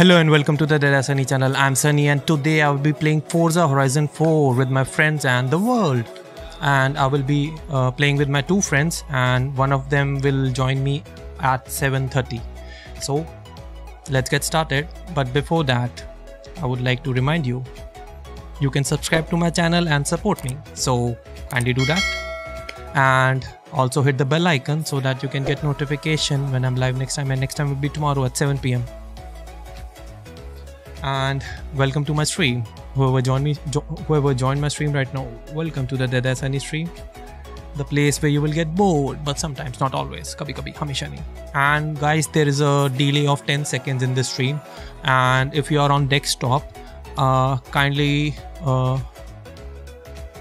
Hello and welcome to the Deadeye Sunny channel. I'm Sunny and today I will be playing Forza Horizon 4 with my friends and the world. And I will be uh, playing with my two friends and one of them will join me at 7.30. So let's get started. But before that, I would like to remind you, you can subscribe to my channel and support me. So kindly do that. And also hit the bell icon so that you can get notification when I'm live next time and next time will be tomorrow at 7 pm and welcome to my stream. Whoever joined me jo- whoever joined my stream right now welcome to the Deadeye Sunny stream. The place where you will get bored but sometimes not always. Kabhi kabhi hamisha nahi. And guys there is a delay of 10 seconds in the stream. And if you are on desktop uh, kindly uh,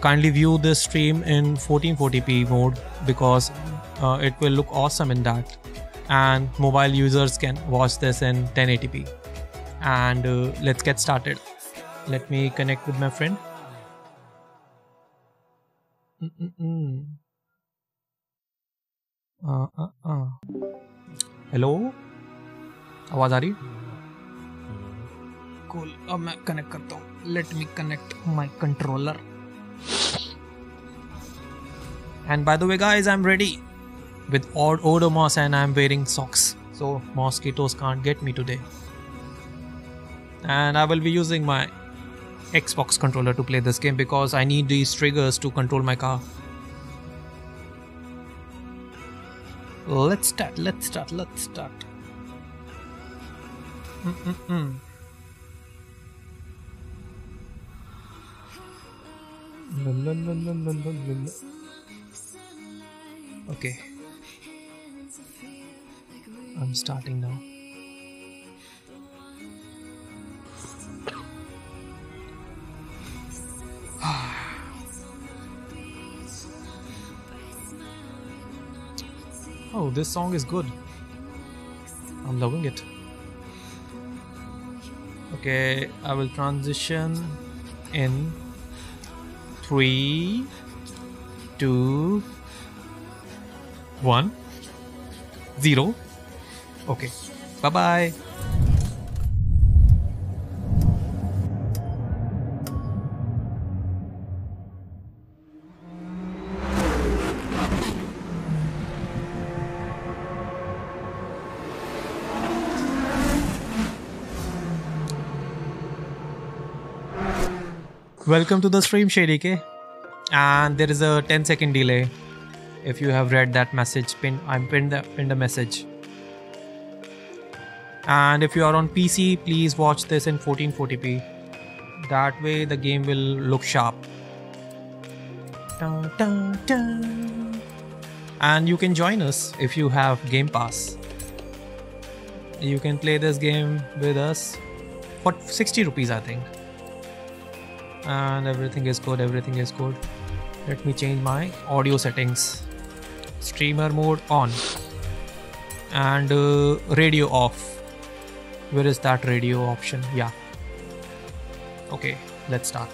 kindly view this stream in 1440p mode because uh, it will look awesome in that. And mobile users can watch this in 1080p and uh, let's get started. Let me connect with my friend. Mm-mm-mm. Uh, uh, uh. cool. अब मैं connect. Let me connect my controller. And by the way, guys, I'm ready with Odomos and I'm wearing socks so mosquitoes can't get me today and I will be using my Xbox controller to play this game because I need these triggers to control my car. Let's start, let's start, let's start. La, la, la. Okay. I'm starting now. Oh, this song is good. I'm loving it. Okay, I will transition in three, two, one, zero. Okay, bye bye. Welcome to the stream, K. And there is a 10 second delay. If you have read that message, pin I'm pinned the pinned a message. And if you are on PC, please watch this in 1440p. That way the game will look sharp. Dun, dun, dun. And you can join us if you have Game Pass. You can play this game with us for 60 rupees, I think and everything is good everything is good. Let me change my audio settings. Streamer mode on. And uh, radio off. Where is that radio option? Yeah. Okay let's start.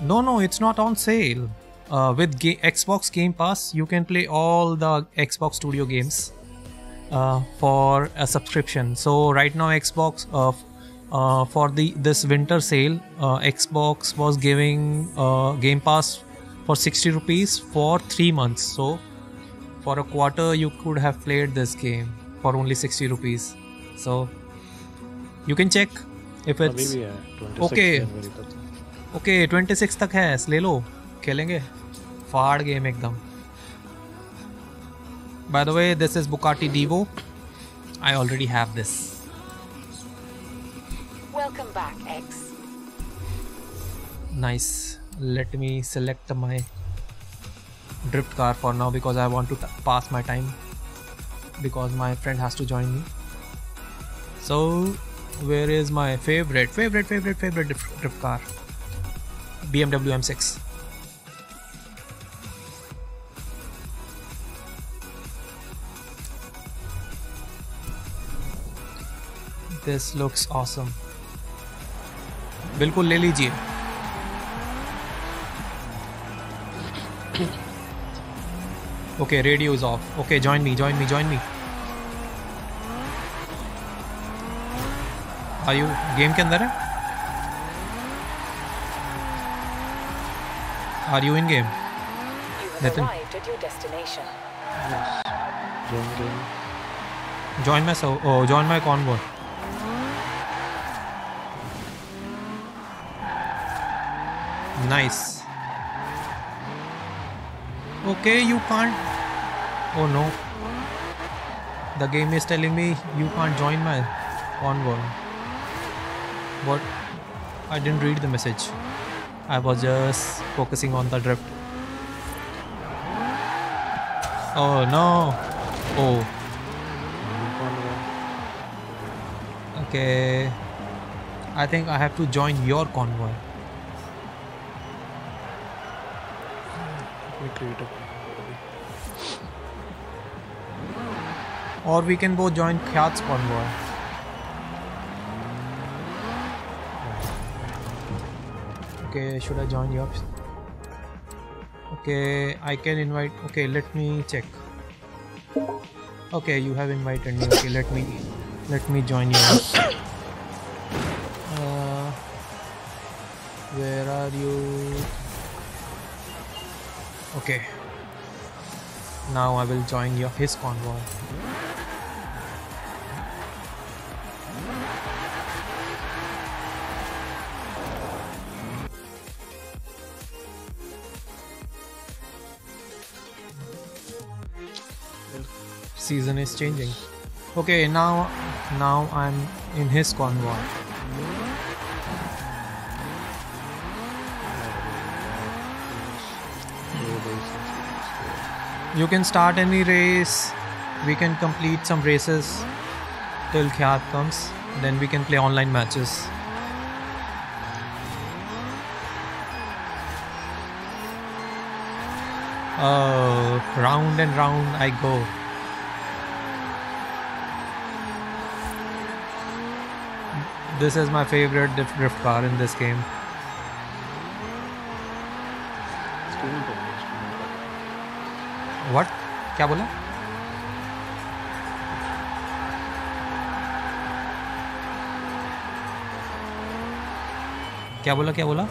No no it's not on sale uh, with Ga- Xbox Game Pass, you can play all the Xbox Studio games uh, for a subscription. So right now, Xbox uh, uh, for the this winter sale, uh, Xbox was giving uh, Game Pass for 60 rupees for three months. So for a quarter, you could have played this game for only 60 rupees. So you can check if अभी it's भी है 26 Okay. जनवरी तक okay 26 तक है ले लो खेलेंगे फाड़ game एकदम By the way, this is Bugatti Divo. I already have this. Welcome back, X. Nice. Let me select my drift car for now because I want to pass my time because my friend has to join me. So, where is my favorite, favorite, favorite, favorite drift car? BMW M6. this looks awesome. बिल्कुल ले लीजिए। Okay radio is off. Okay join me join me join me. Are you game के अंदर है? are you in game? Nathan? at your destination. Yes. Join me. join my so join Nice. Okay, you can't. Oh no. The game is telling me you can't join my convoy. What? I didn't read the message. I was just focusing on the drift. Oh no. Oh. Okay. I think I have to join your convoy. Me create a. Or we can both join Khyat's convoy. Okay, should I join yours? Okay, I can invite. Okay, let me check. Okay, you have invited me. Okay, let me let me join yours. Uh, where are you? Okay. Now I will join your his convoy. season is changing okay now now i'm in his convoy you can start any race. We can complete some races till Khyat comes. Then we can play online matches. Oh round and round i go. This is my favorite drift car in this game करनी है। what क्या बोला क्या बोला क्या बोला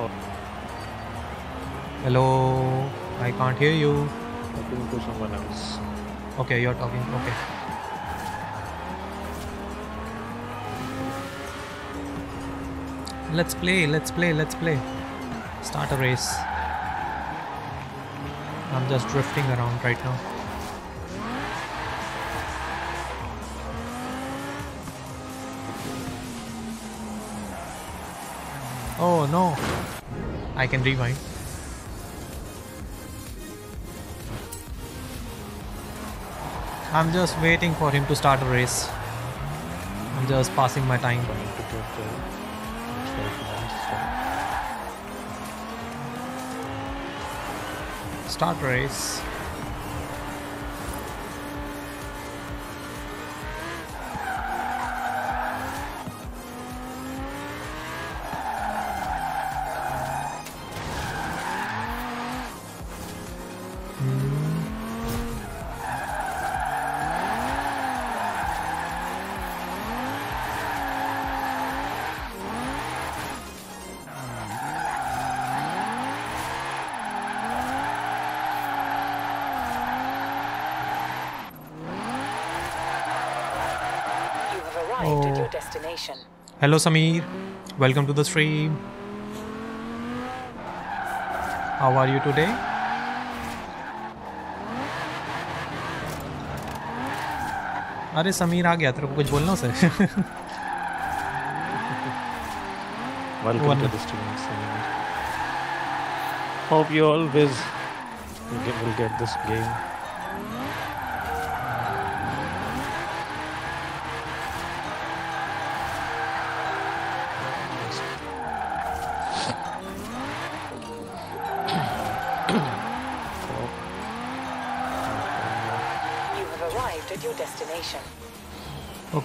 और hello i can't hear you talking to someone else. okay you're talking okay let's play let's play let's play start a race i'm just drifting around right now oh no i can rewind I'm just waiting for him to start a race. I'm just passing my time. Start race. Hello, Sameer. Welcome to the stream. How are you today? अरे समीर आ गया तेरे को कुछ बोलना उसे Welcome One. to the streaming scene. Hope you always will get, will get this game.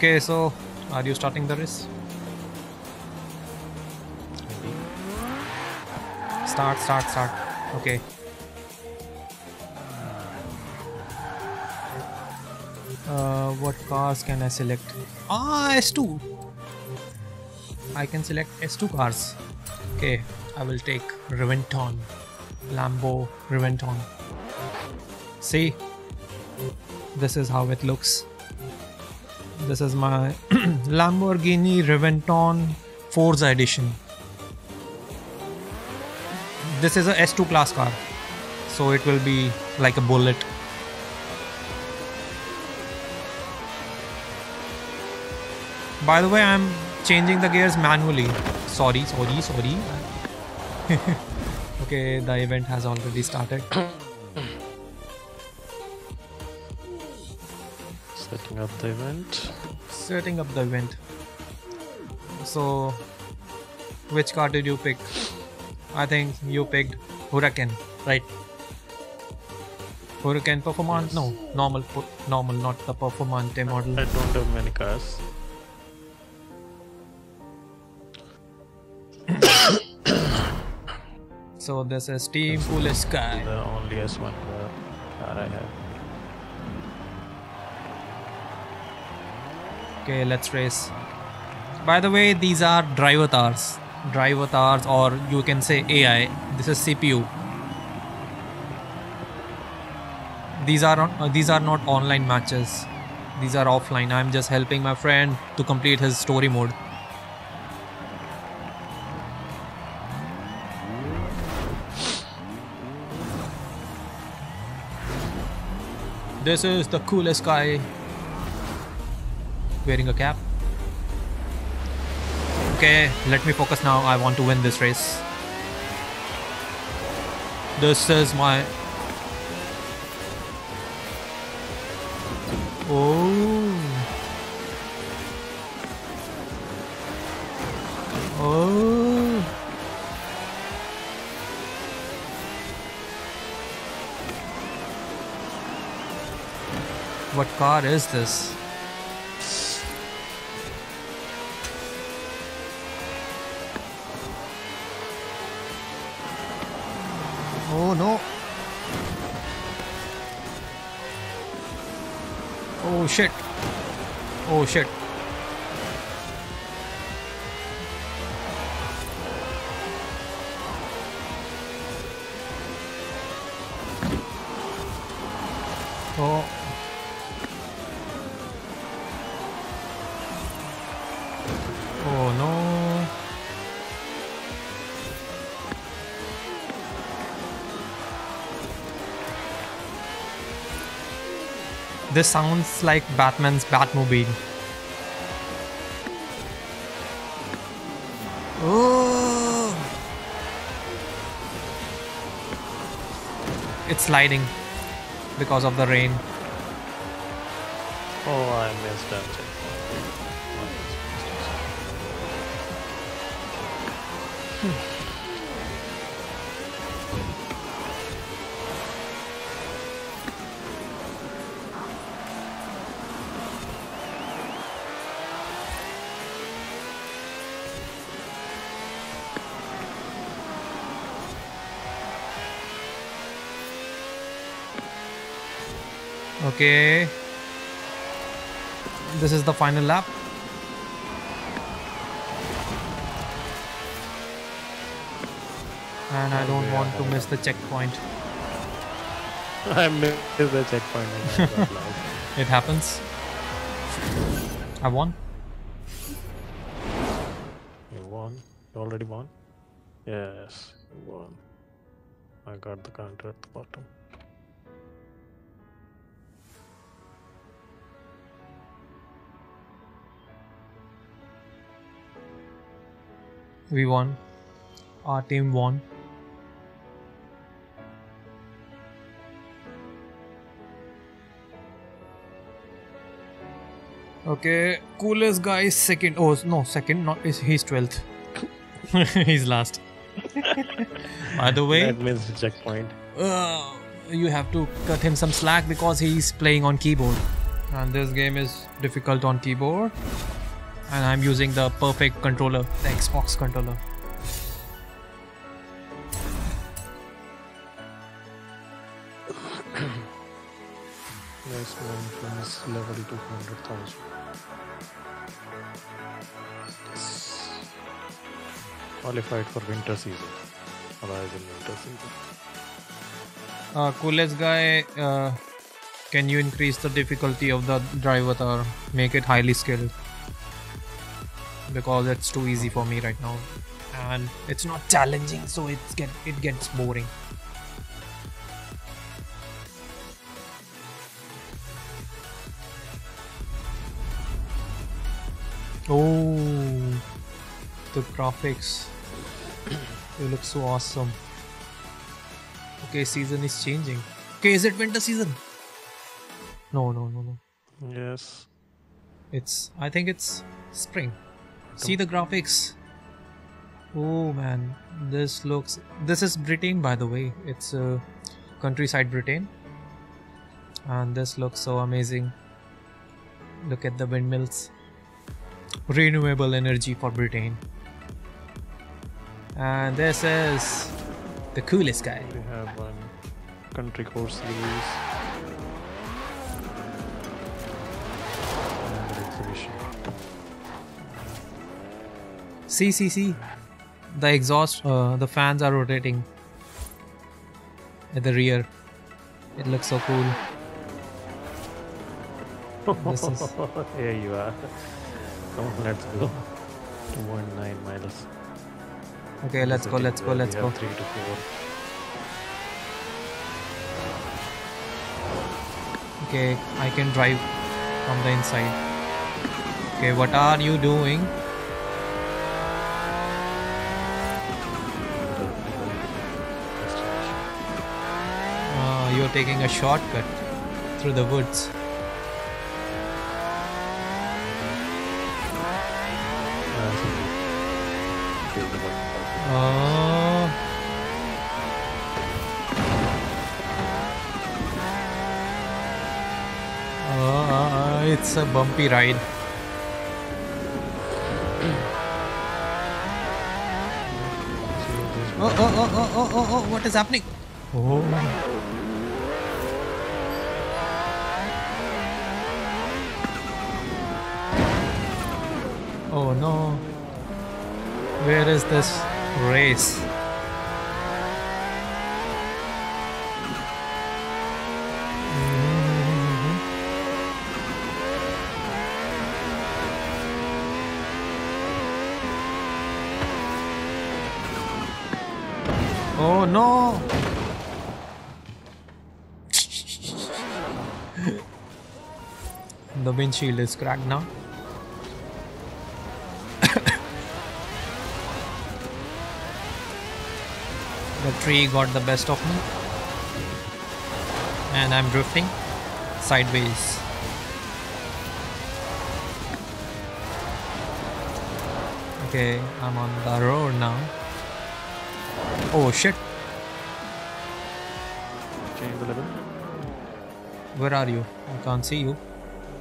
Okay, so are you starting the race? Start, start, start. Okay. Uh, what cars can I select? Ah, S2. I can select S2 cars. Okay, I will take Reventon. Lambo Reventon. See, this is how it looks. This is my Lamborghini Reventon Forza edition. This is a S2 class car, so it will be like a bullet. By the way, I'm changing the gears manually. Sorry, sorry, sorry. okay, the event has already started. Up the event. Setting up the event. So, which car did you pick? I think you picked Huracan, right? Huracan Performance? No, normal, normal, not the Performante model. I don't have many cars. So this is Team Cool Sky. The only S1 car car I have. Okay, let's race. By the way, these are Drivatars. Driver tars, or you can say AI. This is CPU. These are uh, these are not online matches. These are offline. I'm just helping my friend to complete his story mode. This is the coolest guy wearing a cap. Okay, let me focus now. I want to win this race. This is my. Oh. Oh. What car is this? Oh shit. Oh. Oh no. This sounds like Batman's Batmobile. It's sliding because of the rain. Oh, I missed that. Okay. This is the final lap. And I don't want to miss the checkpoint. I missed the checkpoint. and I got lost. It happens. I won. We won. Our team won. Okay, coolest guy is second. Oh no, second. Not is he's twelfth. he's last. By the way, That means the checkpoint. uh, you have to cut him some slack because he's playing on keyboard, and this game is difficult on keyboard and I'm using the perfect controller, the Xbox controller. nice one from this level to 100,000. Qualified for winter season. Arrives in winter season. Uh, coolest guy, uh, can you increase the difficulty of the driver or make it highly skilled? Because it's too easy for me right now, and it's not challenging, so it's get it gets boring. Oh, the graphics. they look so awesome. Okay, season is changing. Okay, is it winter season? No, no, no, no. Yes. It's, I think it's spring. See the graphics. Oh man, this looks. This is Britain, by the way. It's uh, countryside Britain. And this looks so amazing. Look at the windmills. Renewable energy for Britain. And this is the coolest guy. We have one country course series. See, see, see. The exhaust, uh, the fans are rotating at the rear. It looks so cool. This is- Here you are. Come on, let's go. 2.9 miles. Okay, let's go, let's go, let's go. Three to four. Okay, I can drive from the inside. Okay, what are you doing? Destination. Uh, you're taking a shortcut through the woods. So we- okay, we got- Oh. It's a bumpy ride. Oh, oh, oh, oh, oh, oh, oh, what is happening? Oh. Oh no. Where is this race? Mhm. Oh no! the windshield is cracked now. The tree got the best of me. And I'm drifting sideways. Okay, I'm on the road now. Oh shit, change the level. where are you? I can't see you.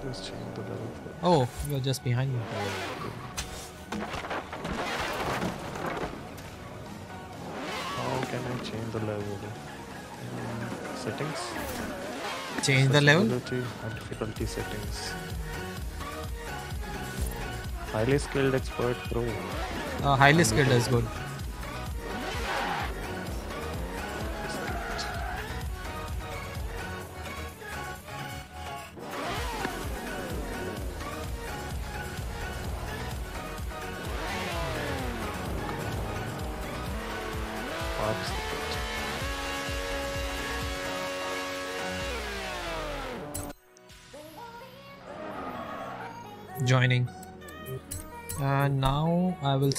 Just change the level. Oh, you're just behind me. The level? Um, settings. Change the level? And difficulty settings. Highly skilled expert pro. Uh, highly skilled is good.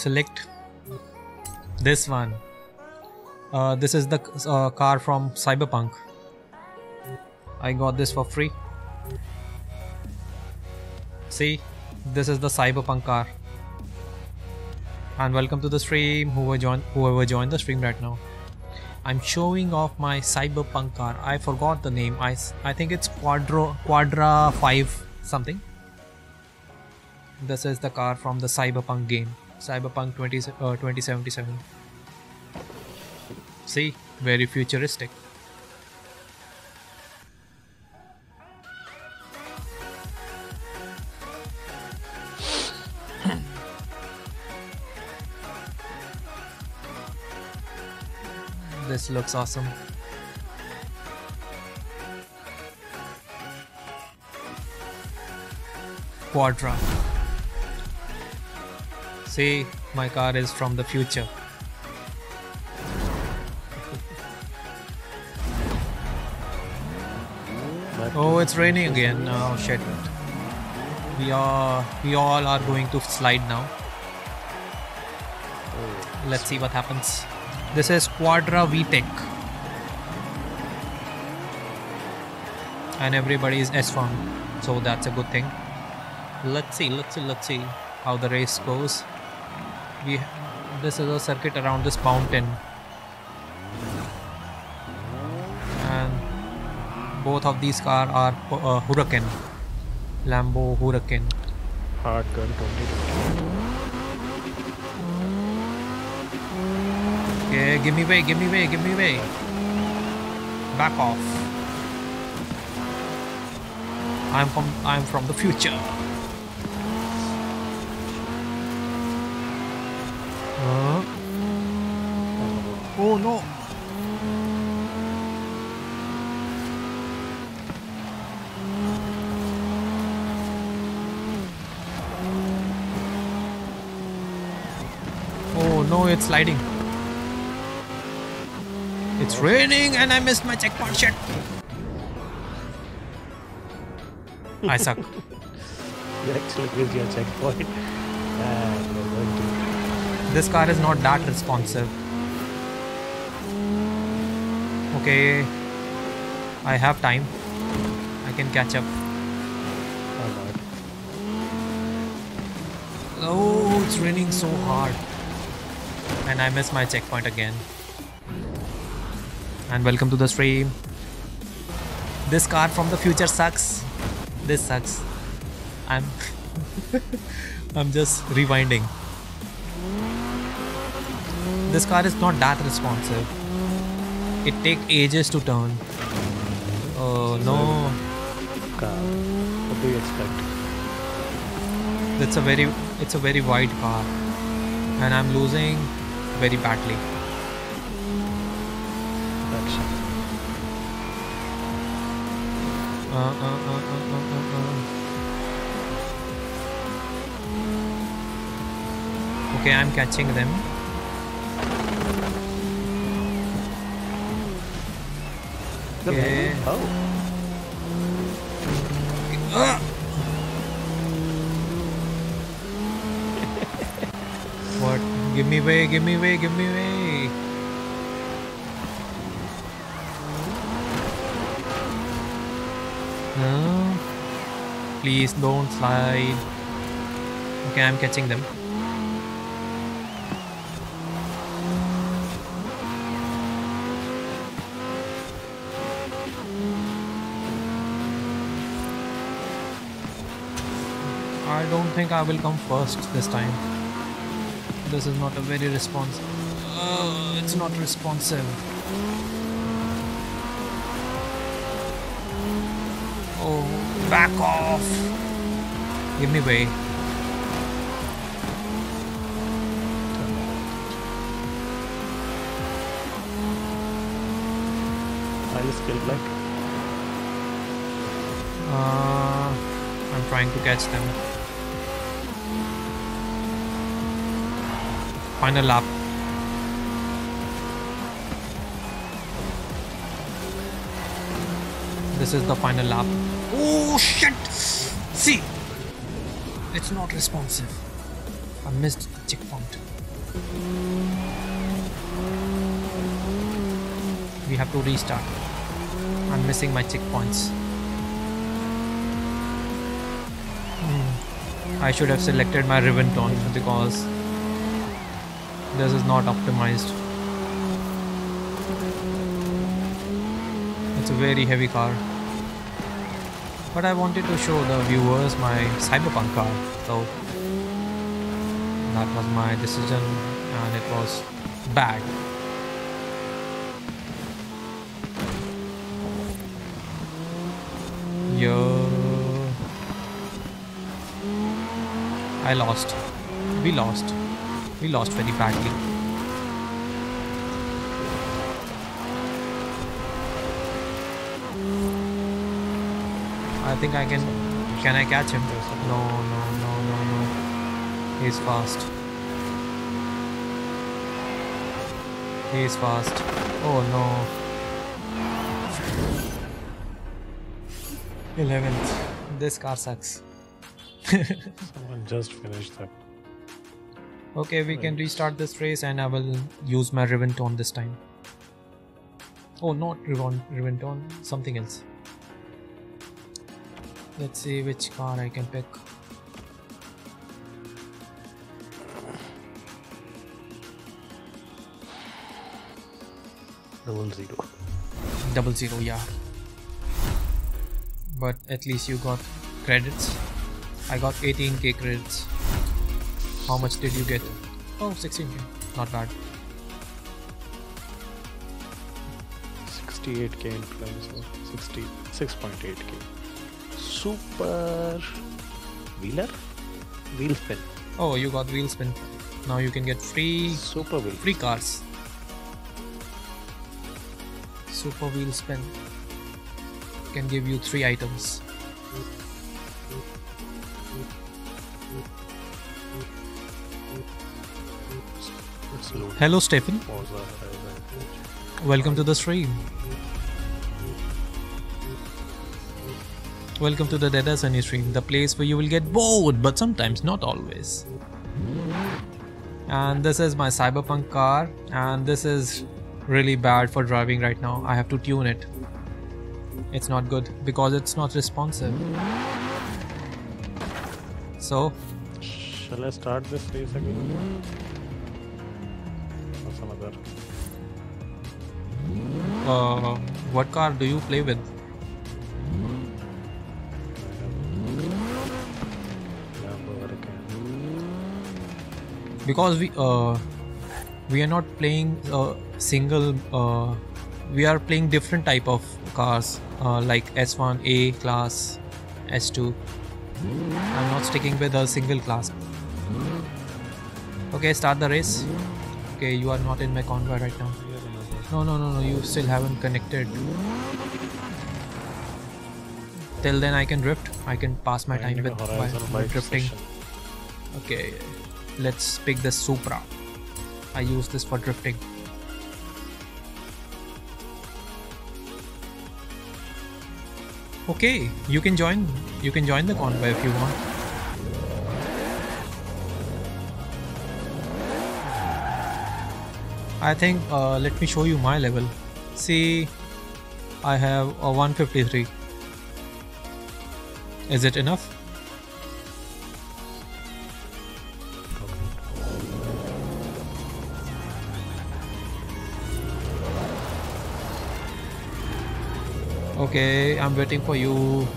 Select this one. Uh, this is the uh, car from cyberpunk. I got this for free. See this is the cyberpunk car. And welcome to the stream whoever joined whoever joined the stream right now. I'm showing off my cyberpunk car. I forgot the name. I, I think it's Quadro Quadra 5 something. This is the car from the Cyberpunk game, Cyberpunk 20, uh, 2077. See, very futuristic. Hmm. this looks awesome. Quadra. See, my car is from the future. Oh, it's raining again. Oh shit. We are we all are going to slide now. Let's see what happens. This is Quadra VTEC. And everybody is S1, so that's a good thing. Let's see, let's see, let's see how the race goes. We this is a circuit around this mountain. And both of these cars are uh, Huracan. Lambo Huracan. hard gun 2020. Okay, give me way, give me way, give me way. Back off. I'm from I'm from the future. It's sliding. It's raining and I missed my checkpoint shit. I suck. You actually missed your checkpoint. And you're going to This car is not that responsive. Okay. I have time. I can catch up. oh. Oh, it's raining so hard. And I missed my checkpoint again. And welcome to the stream. This car from the future sucks. This sucks. I'm I'm just rewinding. This car is not that responsive. It takes ages to turn. Oh no. Car. What do you expect? It's a very it's a very wide car. And I'm losing very badly. Uh, uh, uh. Okay, I'm catching them. Okay. Oh, Give me way, give me way, give me way. No. Please don't slide. Okay, I'm catching them. I don't think I will come first this time. This is not a very responsive. Uh, it's not responsive. Oh, back off! Give me way. are you still black? Uh, I'm trying to catch them. Final lap. This is the final lap. Oh shit! See, it's not responsive. I missed the checkpoint. We have to restart. I'm missing my checkpoints. Hmm. I should have selected my Reventon because this is not optimized. It's a very heavy car. But I wanted to show the viewers my cyberpunk car, so that was my decision and it was bad. Yo. I lost. We lost. We lost very badly. I think I can... Can I catch him? No, no, no, no, no. He's fast. He's fast. Oh no. 11th. This car sucks. Someone just finished that Okay, we can restart this race and I will use my Riventon this time. Oh, not Rivon, Riventon, something else. Let's see which car I can pick. Double zero. Double zero, yeah. But at least you got credits. I got 18k credits. How much did you get? Oh, 16k. Not bad. 68k influencer. 60. 6.8k. Super. Wheeler? Wheel spin. Oh, you got wheel spin. Now you can get free Super wheel. free cars. Super wheel spin can give you three items. Hello, Stephen. Welcome to the stream. Welcome to the Deadeye Sunny stream, the place where you will get bored, but sometimes not always. And this is my Cyberpunk car, and this is really bad for driving right now. I have to tune it. It's not good because it's not responsive. So, Shall I start this race again? Uh, what car do you play with? Because we uh, we are not playing uh, single uh, we are playing different type of cars uh, like s1 a class s2 i'm not sticking with a single class okay start the race okay you are not in my convoy right now. No no no no you still haven't connected till then i can drift i can pass my time with by, drifting session. Okay, let's pick the Supra. I use this for drifting. Okay, you can join. You can join the convoy if you want. I think. Uh, let me show you my level. See, I have a 153. Is it enough? Okay, I'm waiting for you.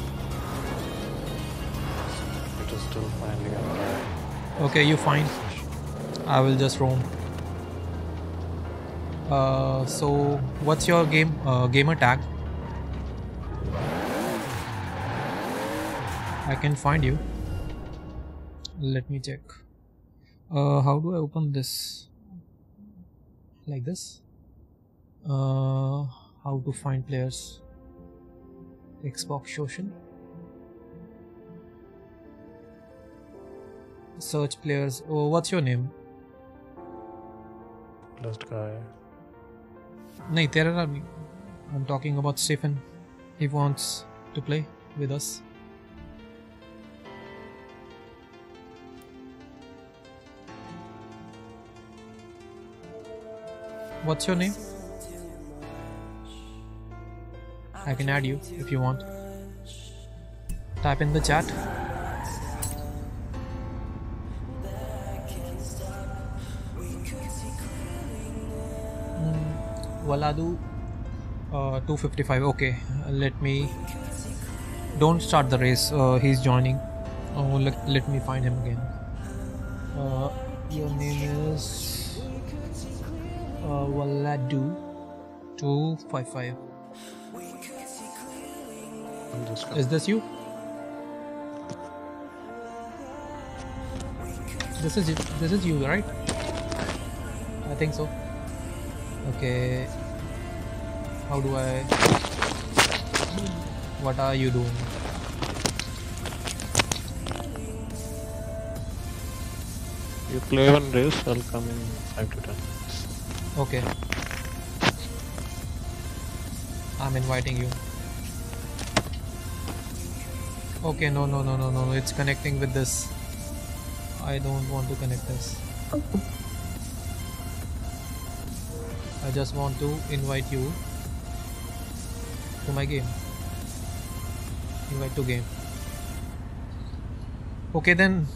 It is still finding a Okay, you fine. I will just roam. Uh, so what's your game uh, gamer tag? I can find you. Let me check. Uh, how do I open this? Like this? Uh, how to find players? Xbox Social. Search players. Oh, what's your name? Last guy. There are. I'm talking about Stephen. He wants to play with us. What's your name? I can add you if you want. Type in the chat. Mm, Waladu uh, 255 okay. Let me don't start the race. Uh, he's joining. Oh let, let me find him again. Uh, your name is uh, Waladu 255 is this you? This is this is you right? I think so. Okay how do I... What are you doing? You play one race, I'll come in 5 to 10 Okay. I'm inviting you. Okay, no, no, no, no, no, it's connecting with this. I don't want to connect this. I just want to invite you to my game. Invite to game. Okay, then.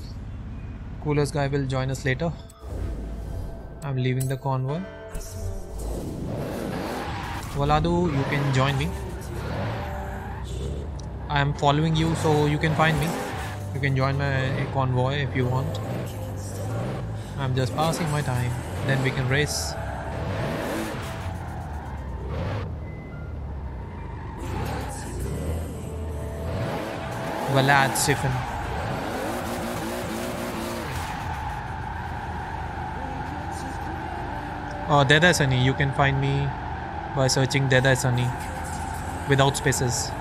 Coolest guy will join us later. I'm leaving the convoy. Waladu, you can join me. I am following you, so you can find me. You can join my convoy if you want. I'm just passing my time. Then we can race. Siphon. Oh, Deadeye Sunny. You can find me by searching Deadeye Sunny without spaces.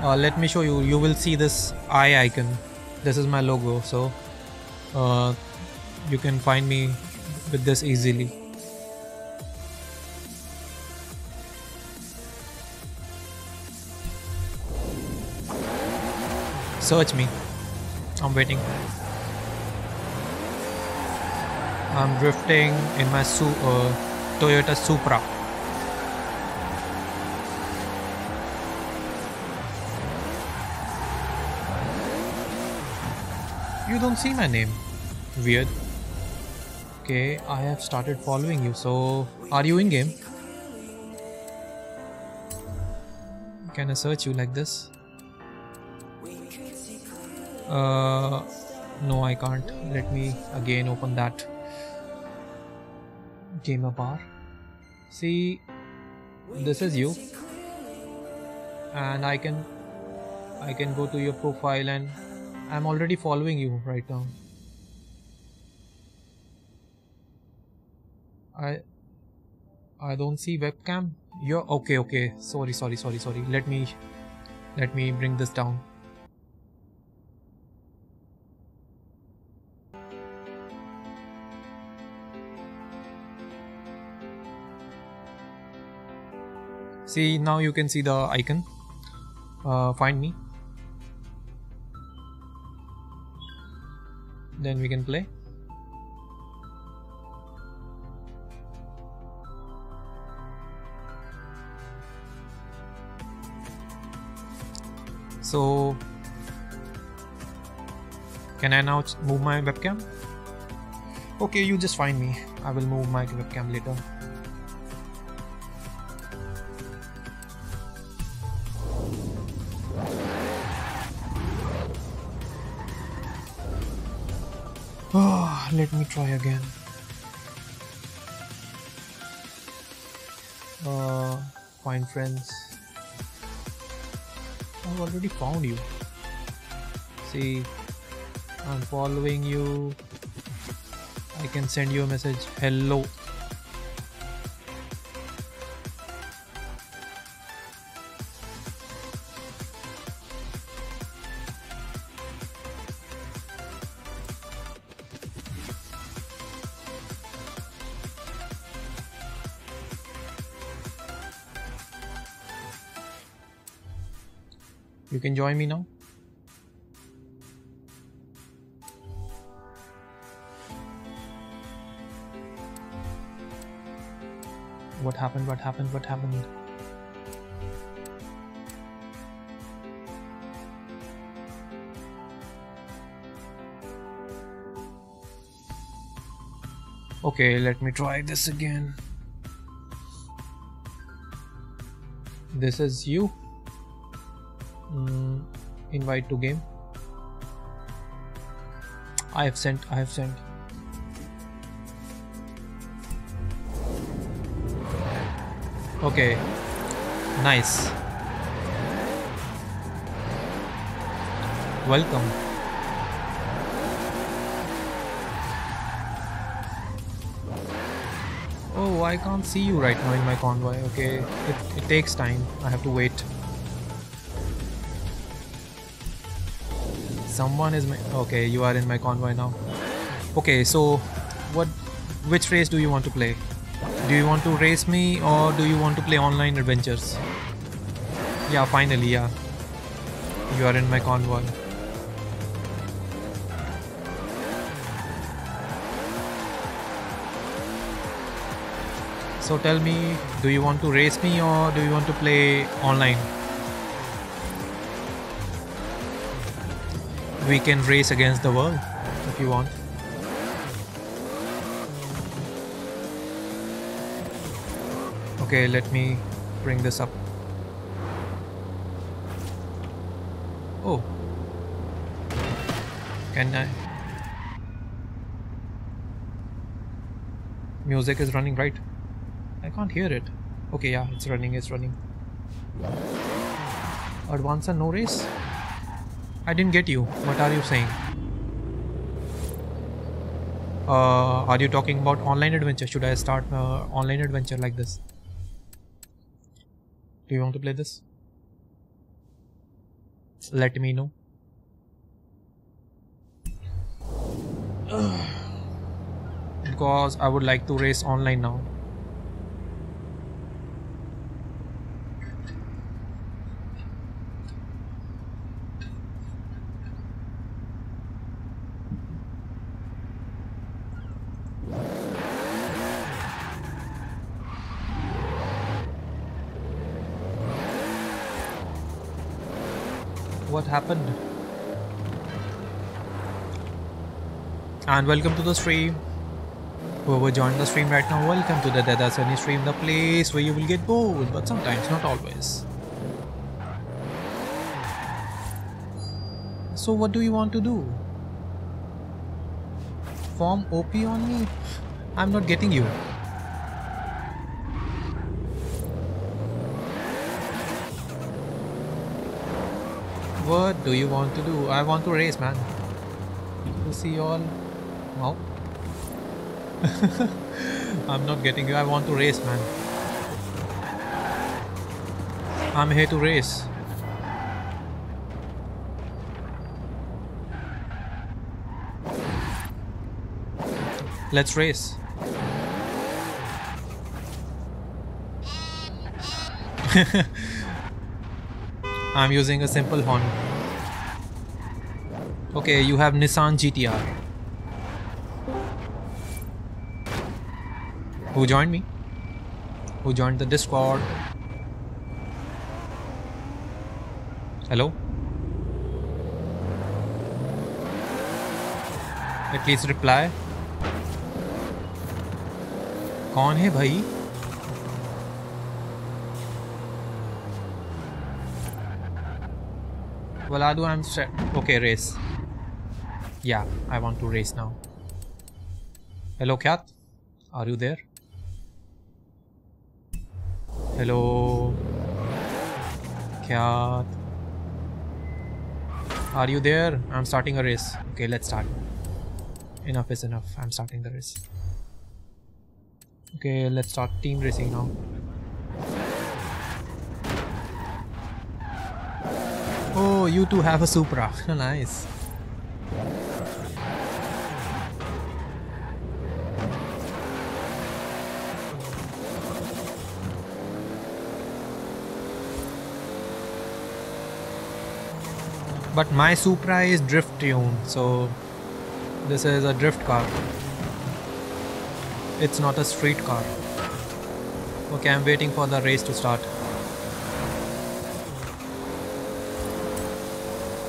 Uh, let me show you. You will see this eye icon. This is my logo. So uh, you can find me with this easily. Search me. I'm waiting. I'm drifting in my Su- uh, Toyota Supra. You don't see my name. Weird. Okay, I have started following you. So, are you in game? Can I search you like this? Uh, no, I can't. Let me again open that gamer bar. See, this is you, and I can I can go to your profile and I'm already following you right now. I don't see webcam. You're okay, okay. Sorry, sorry, sorry, sorry. Let me let me bring this down. See now you can see the icon. Uh, find me. Then we can play. So can I now move my webcam? Okay, you just find me. I will move my webcam later. Oh, let me try again. Uh, find friends. I've already found you. See, I'm following you. I can send you a message. Hello. Can join me now. What happened? What happened? What happened? Okay, let me try this again. This is you. Invite to game. I have sent. I have sent. Okay. Nice. Welcome. Oh, I can't see you right now in my convoy. Okay, it, it takes time. I have to wait. Someone is my. Okay, you are in my convoy now. Okay, so what? Which race do you want to play? Do you want to race me or do you want to play online adventures? Yeah, finally, yeah. You are in my convoy. So tell me, do you want to race me or do you want to play online? We can race against the world if you want. Okay, let me bring this up. Oh. Can I? Music is running, right? I can't hear it. Okay, yeah, it's running, it's running. Advance and no race? I didn't get you. What are you saying? Uh, are you talking about online adventure? Should I start uh, online adventure like this? Do you want to play this? Let me know. because I would like to race online now. What happened? And welcome to the stream. Whoever joined the stream right now, welcome to the Deadeye Sunny stream, the place where you will get bored, but sometimes, not always. So, what do you want to do? Form OP on me? I'm not getting you. What do you want to do? I want to race, man. You see all. Wow. I'm not getting you. I want to race, man. I'm here to race. Let's race. I'm using a simple horn. Okay, you have Nissan GTR. Who joined me? Who joined the Discord? Hello? At least reply. कौन है भाई Valadu, I'm. Okay, race. Yeah, I want to race now. Hello, cat. Are you there? Hello, cat. Are you there? I'm starting a race. Okay, let's start. Enough is enough. I'm starting the race. Okay, let's start team racing now. Oh, you two have a Supra. nice. But my Supra is drift tuned, so this is a drift car. It's not a street car. Okay, I'm waiting for the race to start.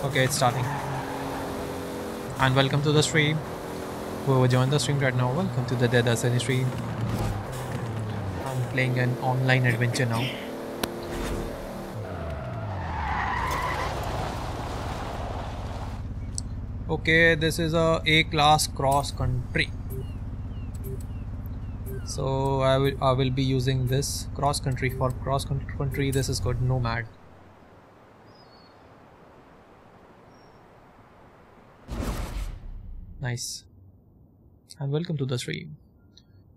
Okay, it's starting. And welcome to the stream. Whoever joined the stream right now, welcome to the Deadeye Sunny stream. I'm playing an online adventure now. Okay, this is a A class cross country. So I will I will be using this cross country for cross country. This is good. Nomad. Nice. And welcome to the stream.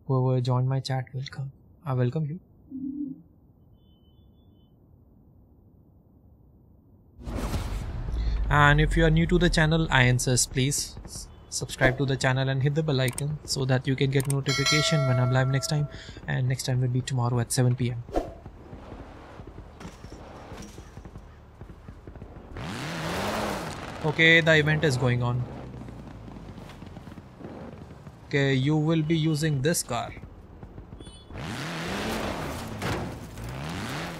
Whoever joined my chat, welcome. I welcome you. And if you are new to the channel, I insist please subscribe to the channel and hit the bell icon so that you can get notification when I'm live next time. And next time will be tomorrow at 7 pm. Okay, the event is going on. Okay, you will be using this car.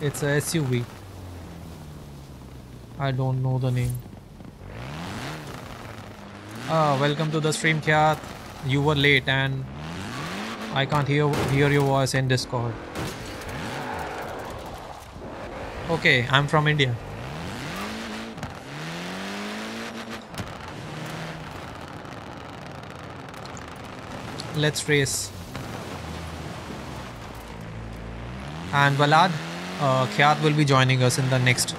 It's a SUV. I don't know the name. Ah, welcome to the stream, Khyat. You were late and I can't hear hear your voice in Discord. Okay, I'm from India. Let's race. And Valad, uh, Khyat will be joining us in the next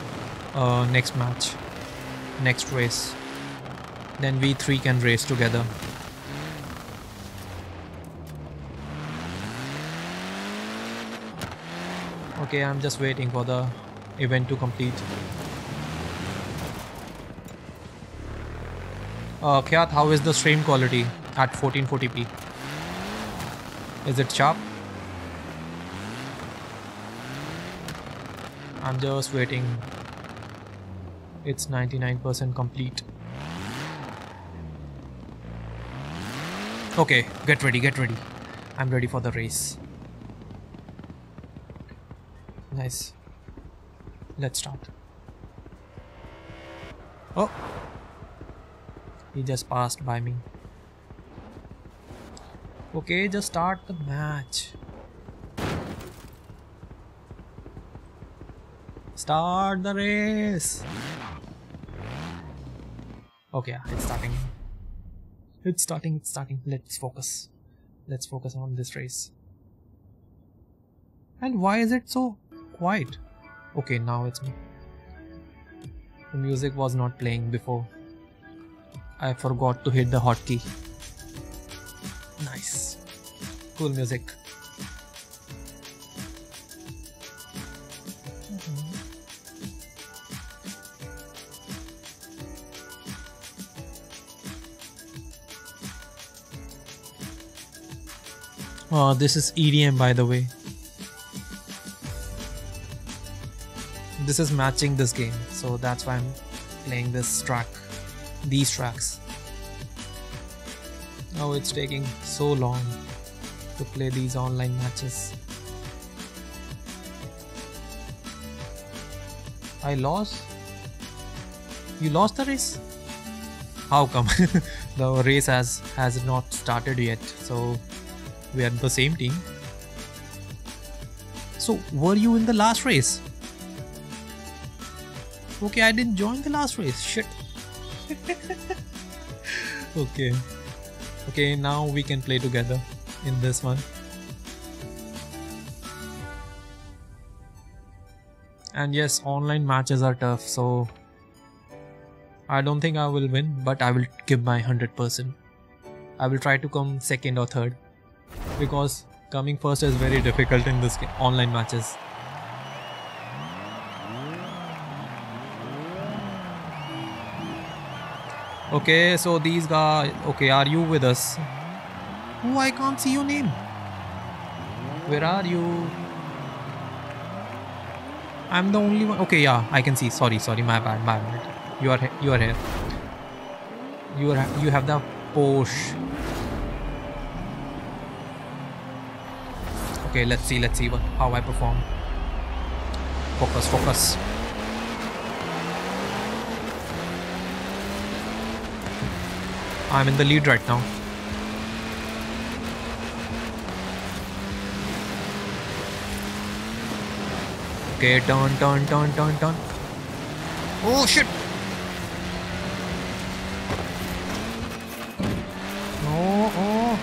uh, next match, next race. Then we three can race together. Okay, I'm just waiting for the event to complete. Uh, Khyat, how is the stream quality at 1440p? Is it sharp? I'm just waiting. It's 99% complete. Okay, get ready, get ready. I'm ready for the race. Nice. Let's start. Oh! He just passed by me. Okay, just start the match. Start the race. Okay, it's starting. It's starting, it's starting. Let's focus. Let's focus on this race. And why is it so quiet? Okay, now it's me. The music was not playing before. I forgot to hit the hotkey. Nice. Cool music. Mm-hmm. Oh, this is EDM by the way. This is matching this game, so that's why I'm playing this track. These tracks. Oh, it's taking so long to play these online matches. I lost? You lost the race? How come? the race has has not started yet, so we are the same team. So, were you in the last race? Okay, I didn't join the last race. Shit. okay. Okay, now we can play together in this one. And yes, online matches are tough, so I don't think I will win, but I will give my 100%. I will try to come second or third because coming first is very difficult in this game, online matches. Okay, so these guys. Okay, are you with us? Oh, I can't see your name. Where are you? I'm the only one. Okay, yeah, I can see. Sorry, sorry, my bad, my bad. You are, you are here. You are, you have the Porsche. Okay, let's see, let's see what, how I perform. Focus, focus. I'm in the lead right now. Okay, turn, turn, turn, turn, turn. Oh shit! No, oh.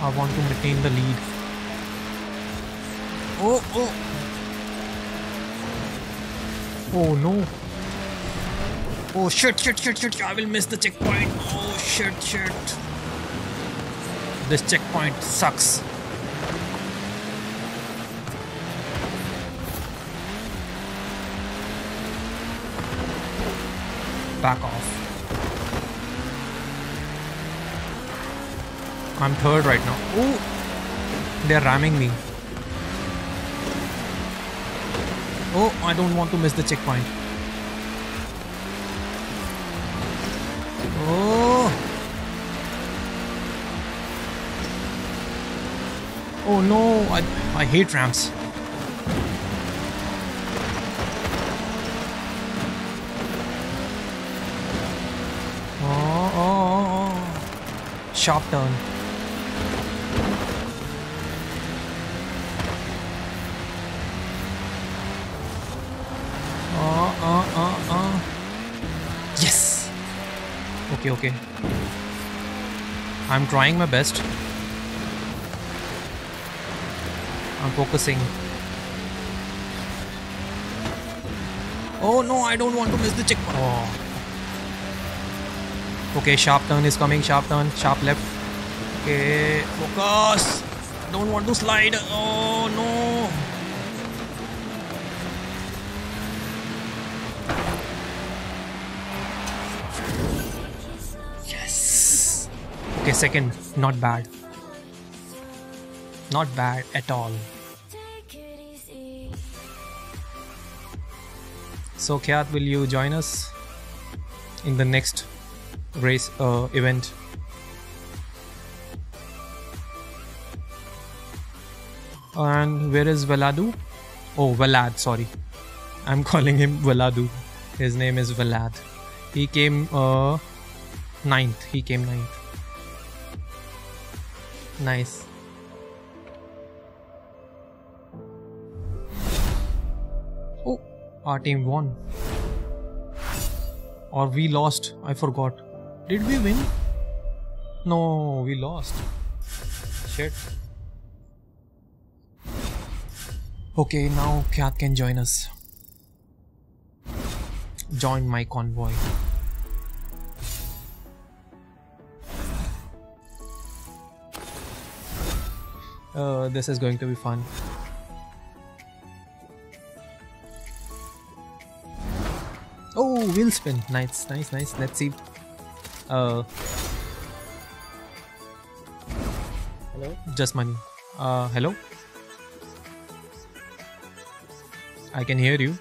I want to maintain the lead. Oh, oh. Oh no. Oh shit, shit, shit, shit. I will miss the checkpoint. Oh shit, shit. This checkpoint sucks. Back off. I'm third right now. Oh, they're ramming me. Oh, I don't want to miss the checkpoint. No, I, I hate ramps. Oh, oh, oh, oh. Sharp turn. Oh, oh, oh, oh. Yes! Okay, okay. I'm trying my best. Focusing. Oh no, I don't want to miss the checkpoint. Oh. Okay, sharp turn is coming. Sharp turn. Sharp left. Okay, focus. Don't want to slide. Oh no. Yes. Okay, second. Not bad. Not bad at all. So, Kyat, will you join us in the next race uh, event? And where is Valadu? Oh, Valad, sorry. I'm calling him Valadu. His name is Valad. He came uh, ninth. He came ninth. Nice. Our team won. Or we lost. I forgot. Did we win? No, we lost. Shit. Okay, now Kyat can join us. Join my convoy. Uh, this is going to be fun. Wheel spin. Nice, nice, nice. Let's see. Uh, Hello? just money. Uh, hello? I can hear you.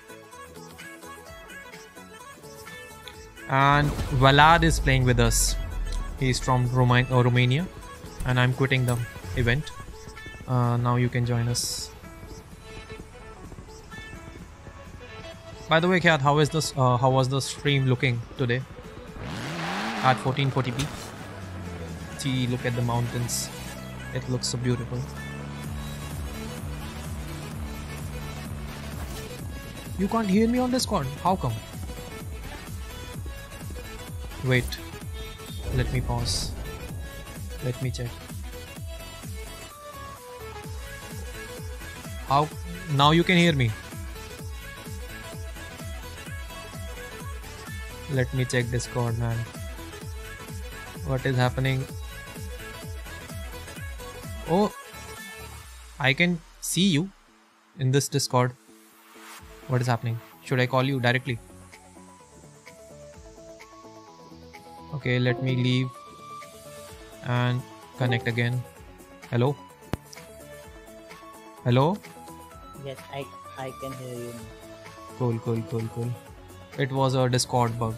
And Valad is playing with us. He's from Roma- uh, Romania, and I'm quitting the event. Uh, now you can join us. By the way, Kat, how is this? Uh, how was the stream looking today? At 1440p. See, look at the mountains. It looks so beautiful. You can't hear me on Discord. How come? Wait. Let me pause. Let me check. How? Now you can hear me. Let me check Discord, man. What is happening? Oh, I can see you in this Discord. What is happening? Should I call you directly? Okay, let me leave and connect again. Hello? Hello? Yes, I I can hear you. Cool, cool, cool, cool. It was a Discord bug.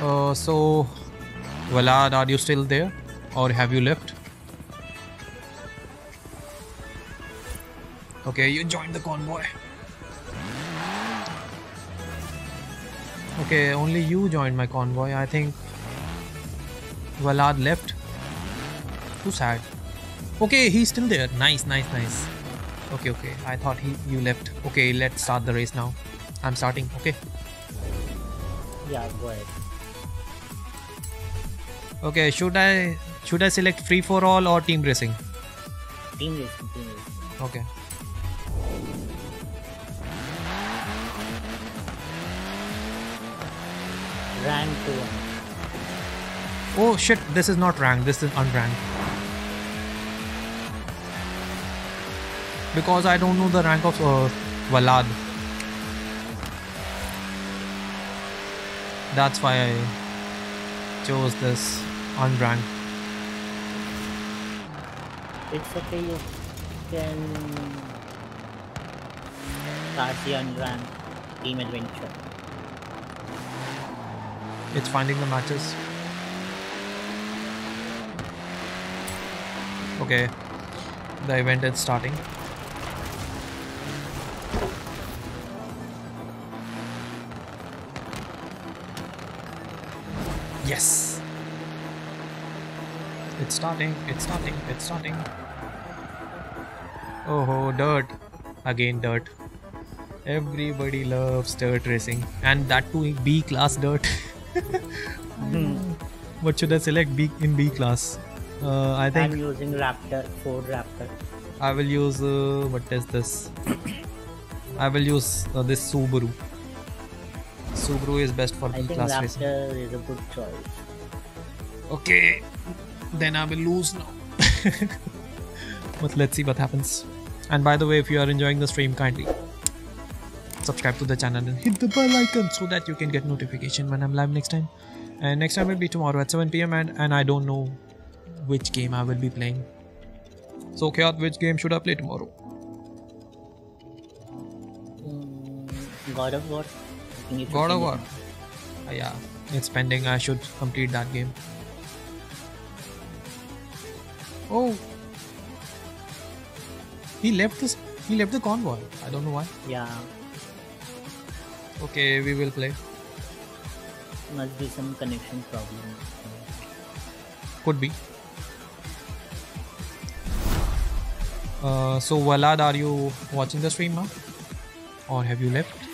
Uh, so, Valad, are you still there? Or have you left? Okay, you joined the convoy. Okay, only you joined my convoy. I think Valad left. Too sad. Okay, he's still there. Nice, nice, nice. Okay, okay. I thought he you left. Okay, let's start the race now. I'm starting. Okay. Yeah, go ahead. Okay. Should I should I select free for all or team racing? Team racing, team racing. Okay. Ran to one. Oh shit, this is not ranked, this is unranked. Because I don't know the rank of uh, Valad. That's why I chose this unranked. It's okay, you can start the unranked team adventure. It's finding the matches. Okay, the event is starting. Yes! It's starting, it's starting, it's starting. Oh, dirt. Again, dirt. Everybody loves dirt racing, and that too B class dirt. what should I select B in B class? Uh, I think I'm using Raptor, Ford Raptor. I will use uh, what is this? I will use uh, this Subaru. Subaru is best for I think class racing. Raptor is a good choice. Okay, then I will lose now. but let's see what happens. And by the way, if you are enjoying the stream, kindly subscribe to the channel and hit the bell icon so that you can get notification when I'm live next time. And next time will be tomorrow at 7 pm, and, and I don't know which game I will be playing. So, Khyat, which game should I play tomorrow? Mm, God of War. Think you God of War. Uh, yeah, it's pending. I should complete that game. Oh, he left this. He left the convoy. I don't know why. Yeah, Okay, we will play. must be some connection problem. Could be. Uh, so Walad, are you watching the stream now, or have you left?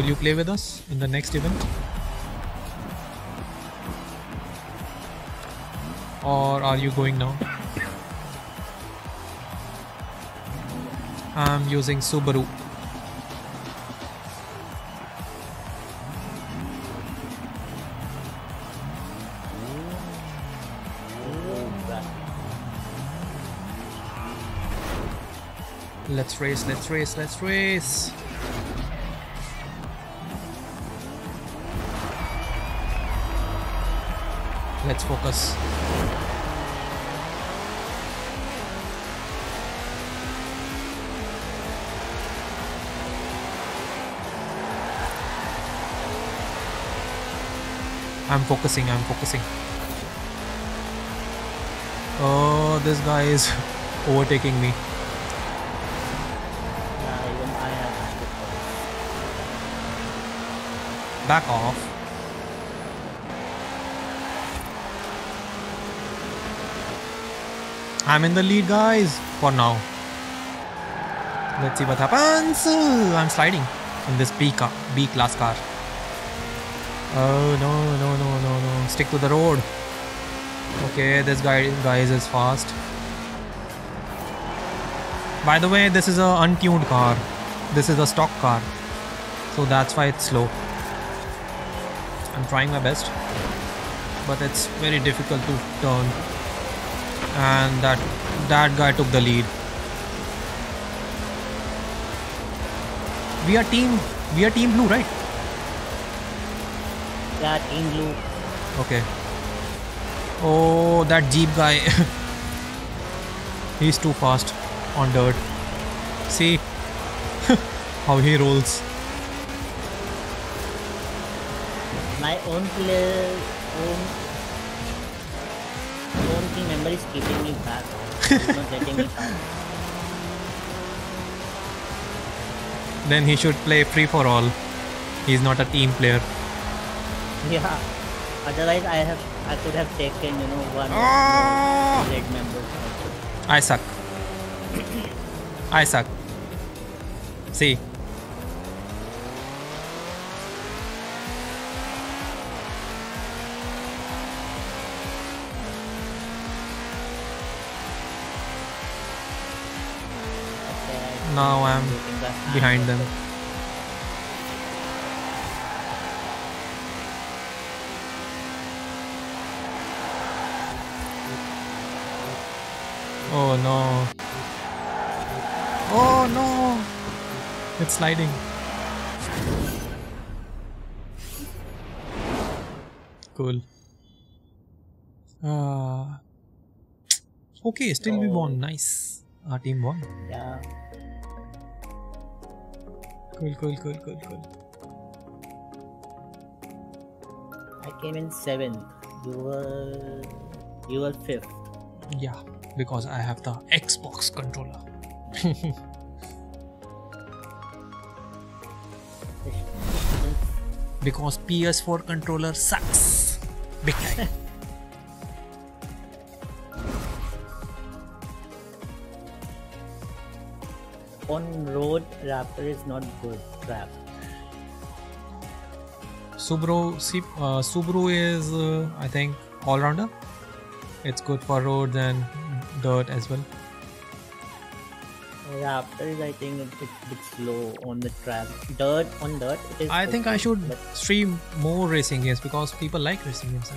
Will you play with us in the next event, or are you going now? I'm using Subaru. Let's race, let's race, let's race. Let's focus. I'm focusing, I'm focusing. Oh, this guy is overtaking me. Yeah, even I have had it. Back off. I'm in the lead, guys, for now. Let's see what happens. I'm sliding in this B car, B class car. Oh no, no, no, no, no! Stick to the road. Okay, this guy, guys, is fast. By the way, this is a untuned car. This is a stock car, so that's why it's slow. I'm trying my best, but it's very difficult to turn. And that that guy took the lead. We are team. We are team blue, right? Yeah, Team Blue. Okay. Oh, that jeep guy. He's too fast on dirt. See how he rolls. My own player, own, is keeping me back. Not letting me. Then he should play free for all. He's not a team player. Yeah. Otherwise, I have, I could have taken, you know, one Ah! red member. I suck. I suck. See. now I'm behind them. Oh no. Oh no! It's sliding. Cool. Uh, okay, still we won. Nice. Our team won. Yeah. Cool, cool, cool, cool, cool. I came in seventh. You were you were fifth. Yeah, because I have the Xbox controller. because PS4 controller sucks. Big time. On road, Raptor is not good. Trap. Subaru, see, uh, Subaru is, uh, I think, all rounder. It's good for roads and dirt as well. Raptor is, I think, it's a bit slow on the track. Dirt on dirt. It is I think I should but stream more racing games because people like racing games.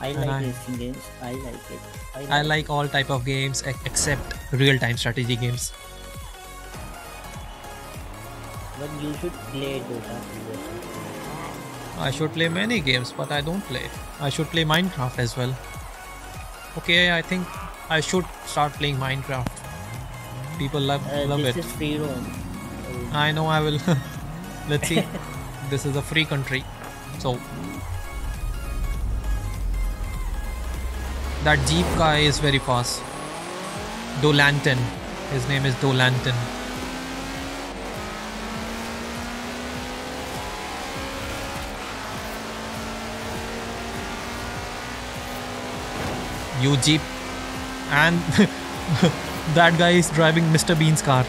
I, think. I like I- racing games. I like it. I like, I like all type of games except real-time strategy games. But you should play Dota. I should play many games, but I don't play. I should play Minecraft as well. Okay, I think I should start playing Minecraft. People love Uh, love this it. is free roam. I know I will. Let's see. this is a free country. So that Jeep guy is very fast. Dolanton. His name is Dolanton. You Jeep. And that guy is driving Mr. Bean's car.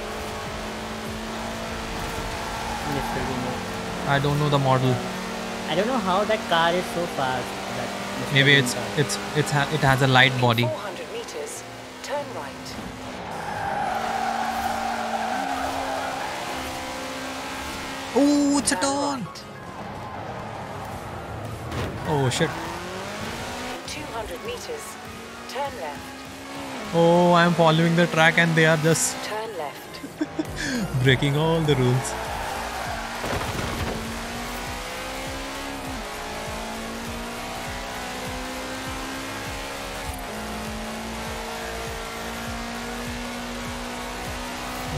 Mr. Bean. I don't know the model. I don't know how that car is so fast. That Maybe Bean it's car. it's it's ha- it has a light body. meters, turn right. Oh, it's a Turn turn. Oh shit. 200 meters, turn left. Oh, I'm following the track and they are just Turn left. breaking all the rules.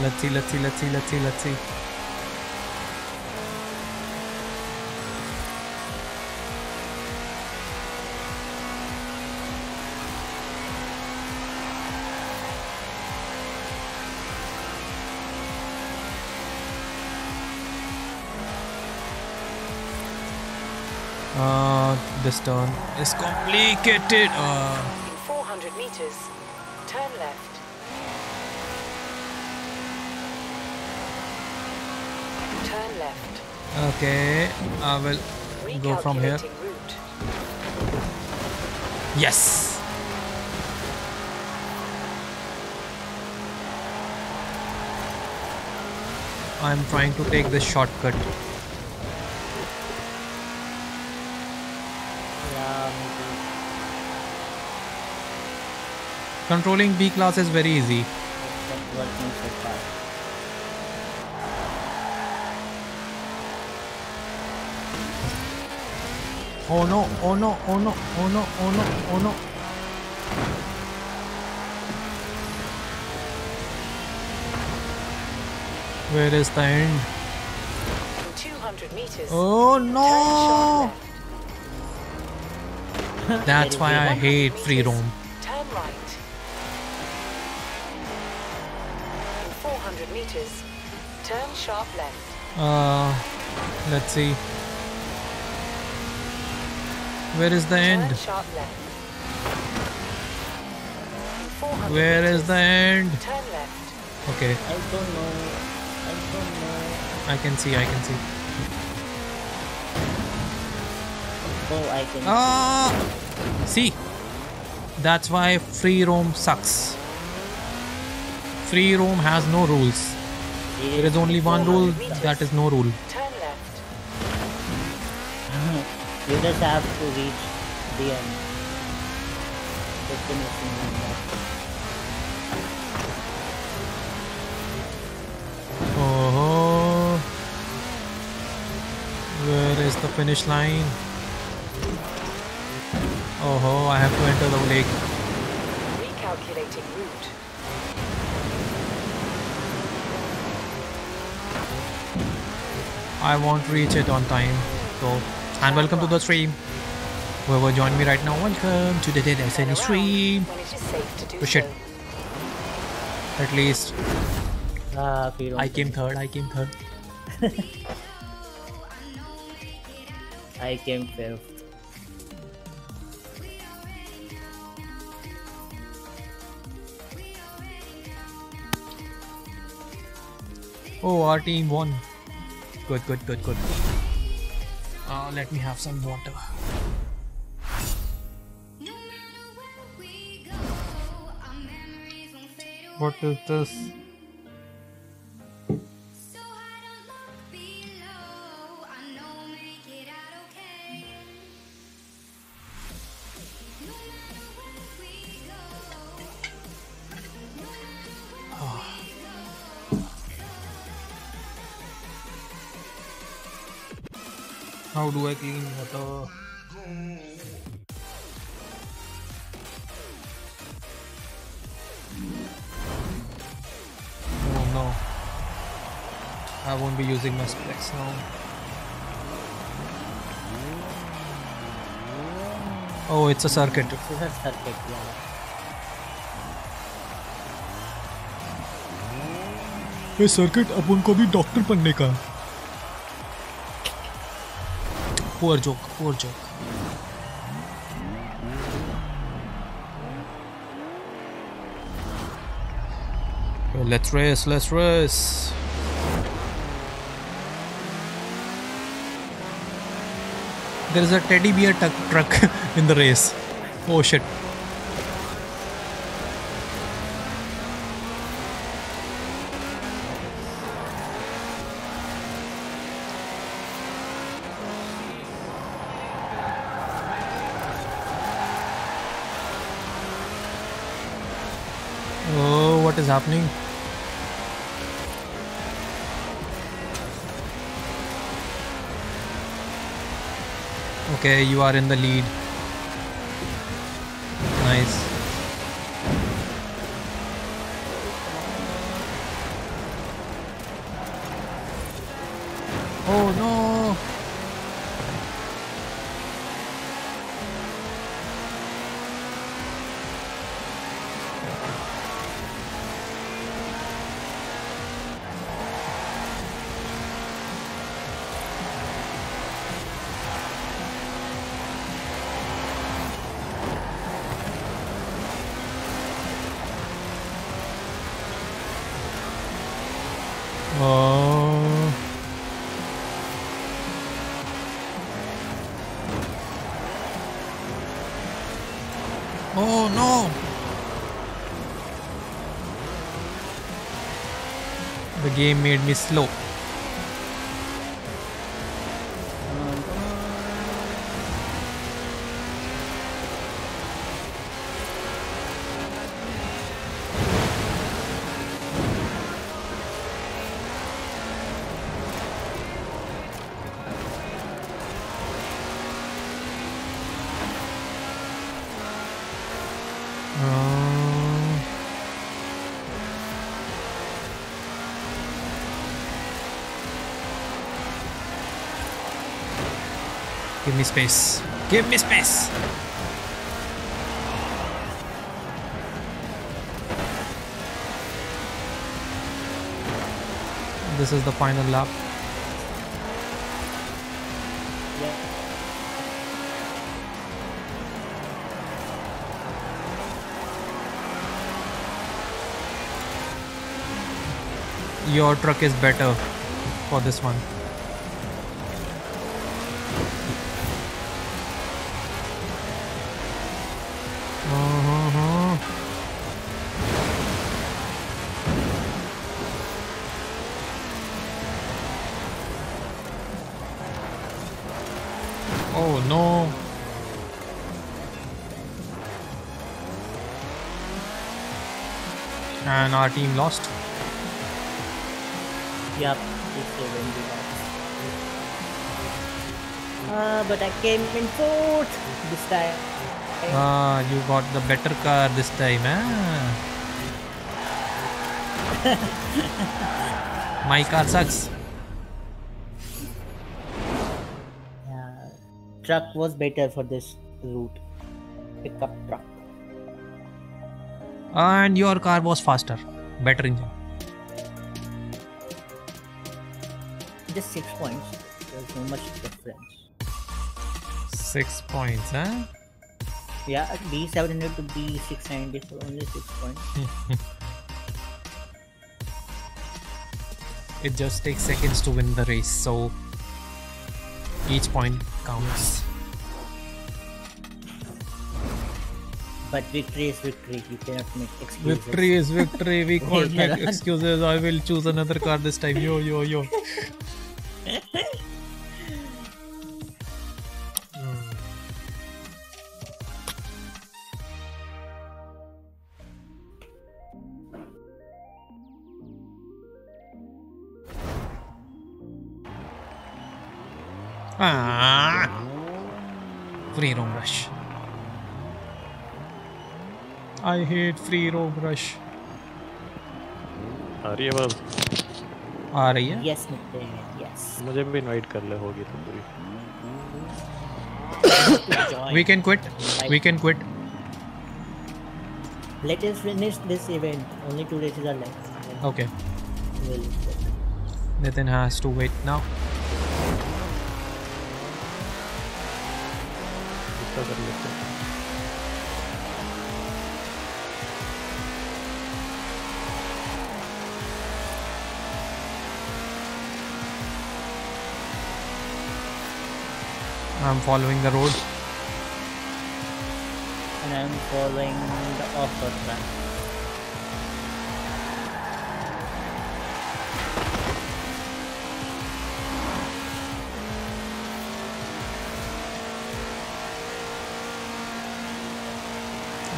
Let's see, let's see, let's see, let's see, let's see. This turn is complicated. Uh, In 400 meters, turn left. Turn left. okay, I will go from here. Route. Yes. I'm trying to take this shortcut. Yeah, maybe. Controlling B class is very easy. It's not working so far. Oh no, oh no, oh no, oh no, oh no, oh no. Where is the end? 200 meters, Oh no! That's why I hate free roam. 400 turn sharp left. Uh, let's see. Where is the Turn end? sharp left. In 400 Where is the end? Turn left. Okay, I don't know. I don't know. I can see, I can see. Oh, I can. Ah! See? That's why free roam sucks. Free roam has no rules. There is only one rule, that is no rule. Turn left. you just have to reach the end. Destination. Oh, -ho. where is the finish line? Oh, -ho, I have to enter the lake. Recalculating route. I won't reach it on time. So, and welcome to the stream. Whoever joined me right now, welcome to the Dead around stream. when it is safe to do Oh, shit. At least Ah, I came third. I came third. I came fifth. Oh, our team won. Good, good, good, good. Uh, let me have some water. What is this? How do I clean water? Oh no. I won't be using my specs now. Oh, it's a circuit. This is a circuit, yeah. ये circuit अब उनको भी doctor बनने का poor joke, poor joke. Let's race, let's race. There is a teddy bear truck in the race. Oh shit. Happening? Okay, you are in the lead. Nice. Game made me slow. Give me space. Give me space. This is the final lap. Your truck is better for this one. Our team lost. Yep. It's a windy box. Uh, but I came in fourth this time. Ah, you got the better car this time, ah. My car sucks. Yeah, truck was better for this route. Pickup truck. And your car was faster. Better engine. Just six points. There's no much difference. Six points, huh? Yeah, B700 to B690 for only six points. It just takes seconds to win the race, so each point counts. But victory is victory. You cannot make excuses. Victory is victory. We can't make excuses. I will choose another car this time. Yo, yo, yo. Free roam rush. आ रही है आवाज़ आ रही है Yes, Nitin. Yes. मुझे भी invite कर ले होगी तो पूरी Join. We can quit. We can quit. Let us finish this event. Only two races are left. Then Okay. we'll Nathan has to wait now. इसका कर लेते हैं I'm following the road. and I'm following the off-road track.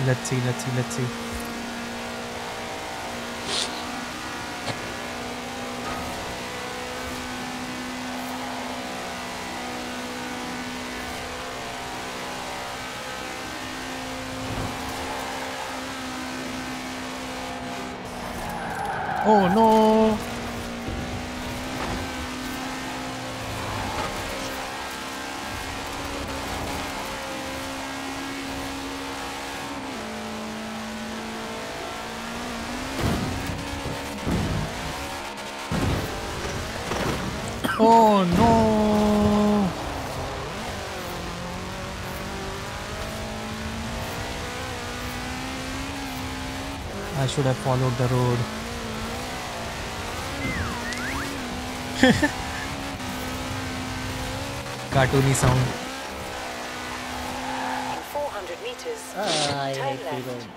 Let's see, let's see, let's see. Oh no! Oh no! I should have followed the road. Cartoony sound. In 400 meters, Ah, I turn hate left.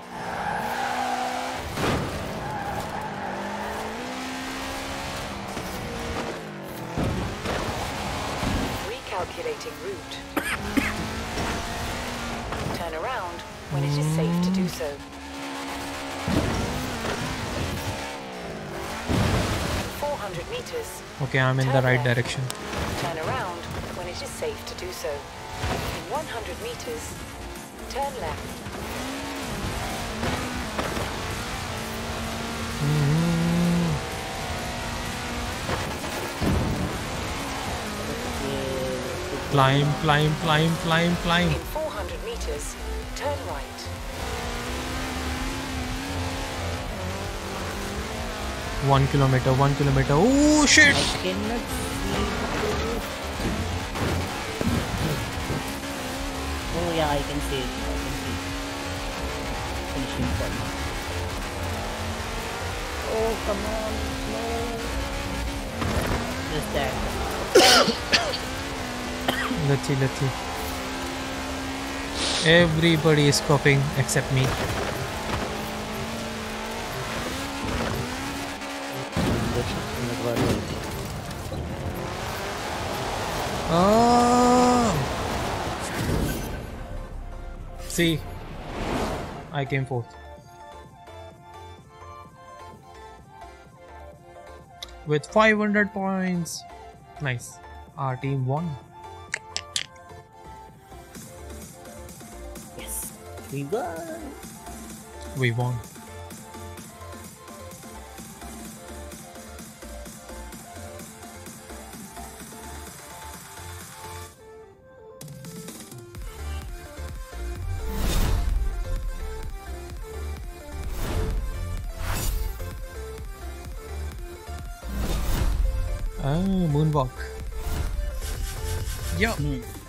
Recalculating route. Turn around when it is safe to do so. Four hundred meters. Okay, I'm in the right direction. Turn around when it is safe to do so. In 100 meters, turn left. Mhm. Climb, climb, climb, climb, climb. In 400 meters, turn right. One kilometer, one kilometer. Oh shit! I cannot see. Oh yeah, I can see it. I can see it. Finishing point. Oh come on, no. Just that. Let's see, let's see. Everybody is coughing except me. Oh! See, I came fourth. With 500 points. Nice. Our team won. We won. We won. Oh, moonwalk. Yeah. Hmm.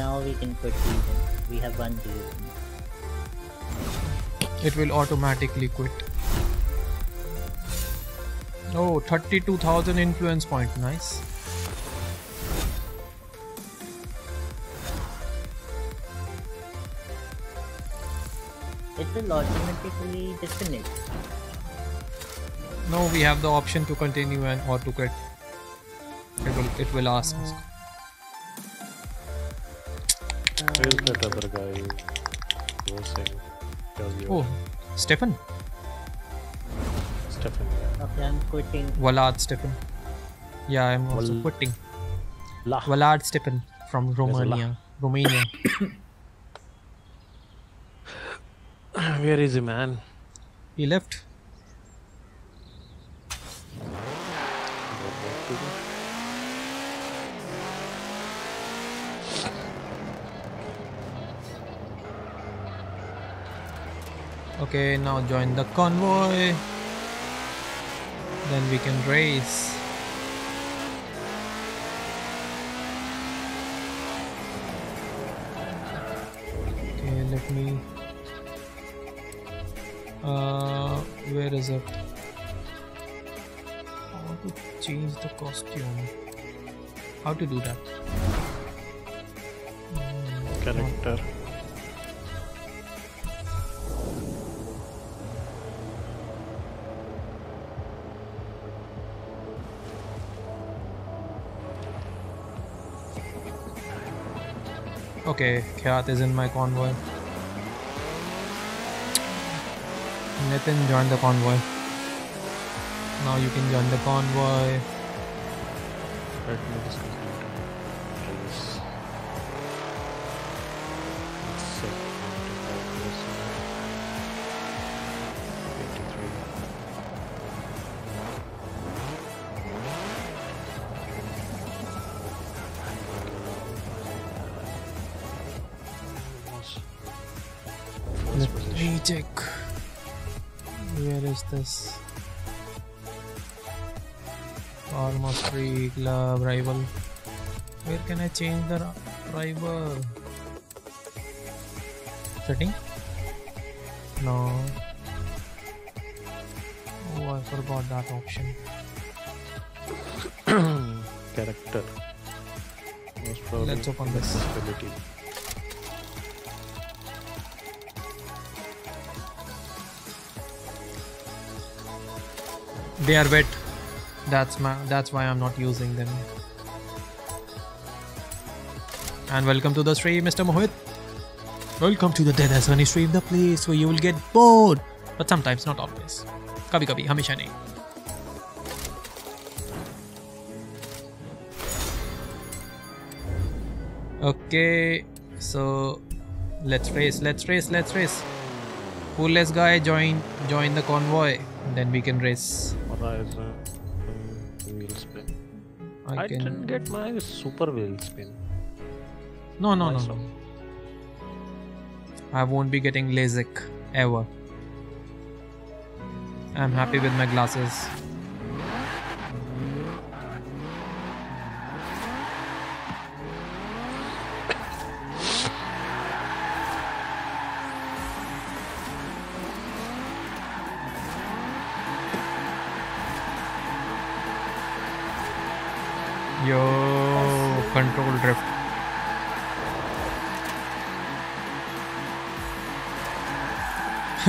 Now we can quit season. We have one season. It will automatically quit. Oh, 32,000 influence point. Nice. It will automatically disconnect. No, we have the option to continue and or to quit. It will it will ask us. Where's that other guy who was saying? Oh, Stefan. Stefan. Yeah. Okay, I'm quitting. Walad Stefan. Yeah, I'm also Wal- quitting. La. Walad Stefan from There's a la. Romania. Romania. Where is he, man? he left. Okay, now join the convoy. Then we can race. Okay, let me. Uh, where is it? How to change the costume? How to do that? Hmm, Character. Okay, Khyat is in my convoy. Nitin joined the convoy. Now you can join the convoy. Free club rival. Where can I change the ri- rival? Setting? No. Oh, I forgot that option. character. Let's open this. Ability. They are wet. That's my that's why I'm not using them. And welcome to the stream, Mr. Mohit. Welcome to the Deadeye Sunny stream, the place where you will get bored. But sometimes, not always. Kabhi kabhi, हमेशा nahi. Okay, so let's race, let's race, let's race. Coolest guy, join join the convoy. Then we can race. What is? I, I, can. didn't get my super wheel spin. No, no, no, no. I won't be getting LASIK ever. I'm happy with my glasses.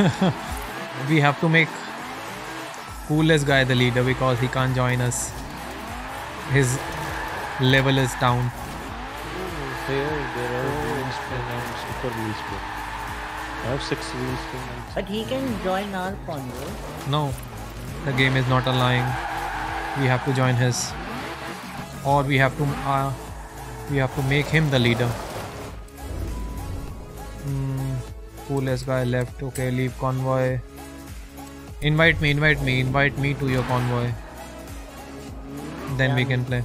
we have to make coolest guy the leader because he can't join us. His level is down. There, there are wheel spin and super wheel spin. I have six wheel But he can join our convoy. No, the game is not allowing. We have to join his, or we have to uh, we have to make him the leader. Coolest guy left. Okay, leave convoy. Invite me, invite me, invite me to your convoy. Then we can play.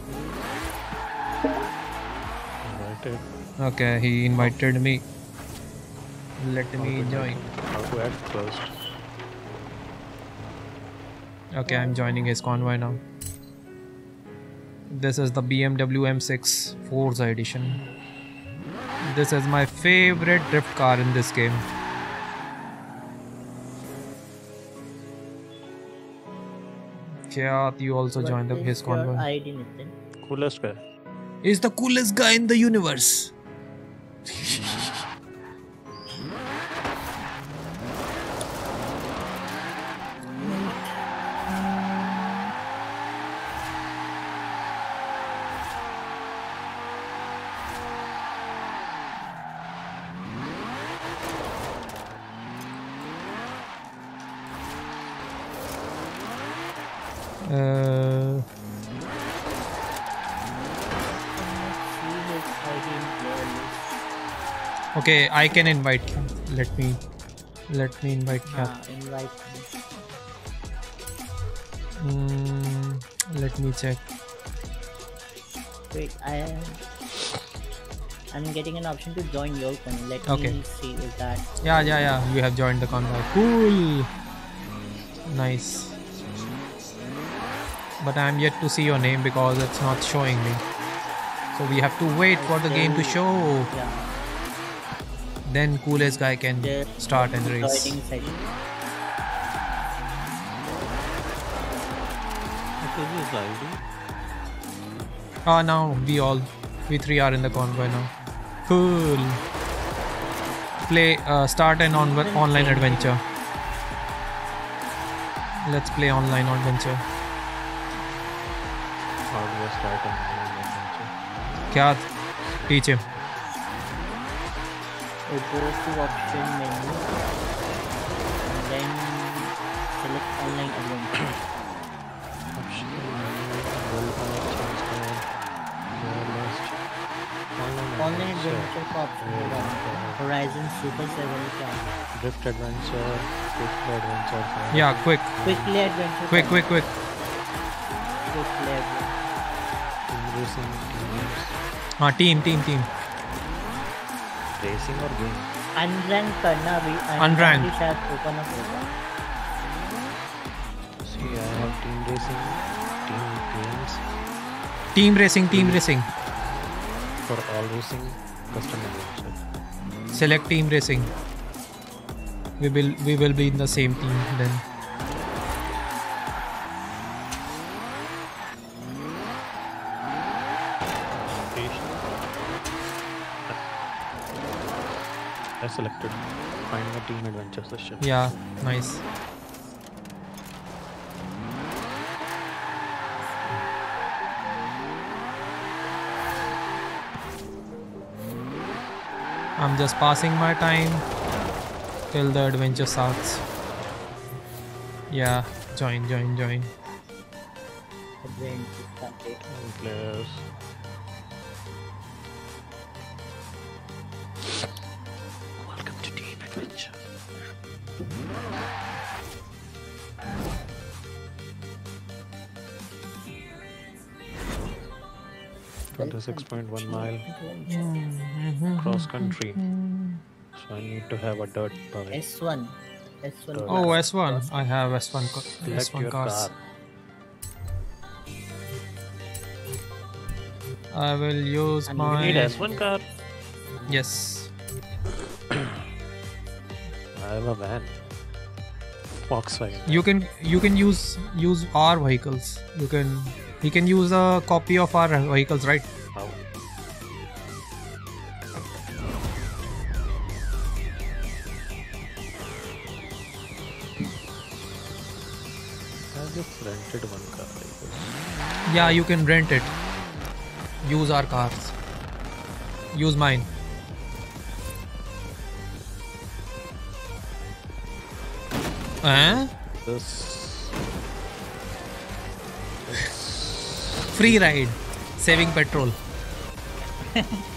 Invited. Okay, he invited me. Let How me join. first? Okay, I'm joining his convoy now. This is the BMW M6 Forza edition. This is my favorite drift car in this game. Kya, you also What joined the, is his your convoy. ID, Nitin? Coolest guy. Is the coolest guy in the universe. okay, I can invite. him. Let me, let me invite. Kya. Ah, invite me. Mm, let me check. Wait, I am. I'm getting an option to join your con. Let Okay. me see if that. Yeah, yeah, yeah. You have joined the convoy. Cool. Nice. But I'm yet to see your name because it's not showing me. So we have to wait for the game to show. Yeah. Then coolest guy can The start and race. joining session. What is his ID? Ah, now we all, we three are in the convoy now. Cool. Play, uh, start an on- online adventure. Let's play online adventure. How do I start an online adventure? Kya? Teach him goes to option menu and then select online adventure. option will connections there. Online, online adventure option. Horizon Super 7. Drift adventure, quickly adventure. Card. Yeah, quick. Quickly adventure. Quick, quick, quick. Quickly adventure. Racing teams. Ah, team, team, team. Racing और game unrank करना भी unrank के साथ open up होगा see I have team racing team games team racing team racing for all racing custom select team racing we will we will be in the same team then I selected find a team adventure session. yeah nice. I'm just passing my time till the adventure starts. Yeah join join join. Adventure started 6.1 mile cross country. So I need to have a dirt permit. S1. S1. Oh, S1. I have S one S one cars. Car. I will use and my. You need S1 car. Yes. I have a van. Volkswagen. You can you can use use our vehicles. You can he can use a copy of our vehicles, right? Yeah you can rent it. Use our cars. Use mine. Eh? This. Free ride. Saving petrol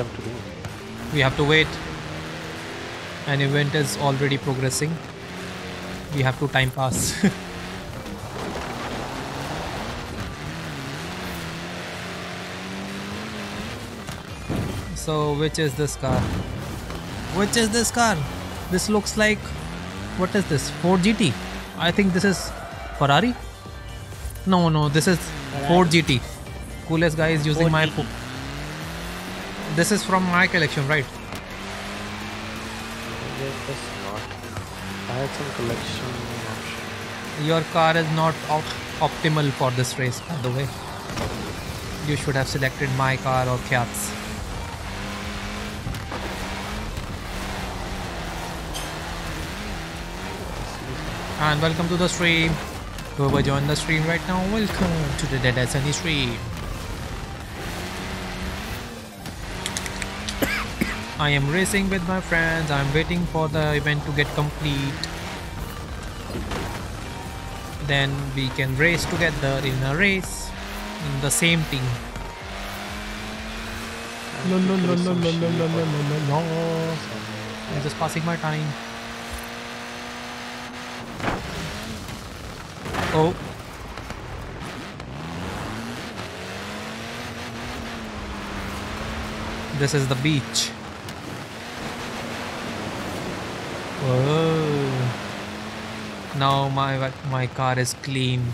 have to do? We have to wait. An event is already progressing. We have to time pass. so, which is this car? Which is this car? This looks like. What is this? Ford GT? I think this is Ferrari? No, no, this is Ford GT. Coolest guy is using Ford my. GT. This is from my collection, right? Yes, not. I had some collection option. Your car is not op- optimal for this race, by the way. You should have selected my car or Khyat's. And welcome to the stream. Whoever joined the stream right now, welcome to the Deadeye Sunny stream. I am racing with my friends. I'm waiting for the event to get complete. Then we can race together in a race in the same team. And La, la, there la, is la, some la, sheep la, la, or la, la, la. some- I'm just passing my time. Oh. This is the beach. Whoa. Now my my car is clean.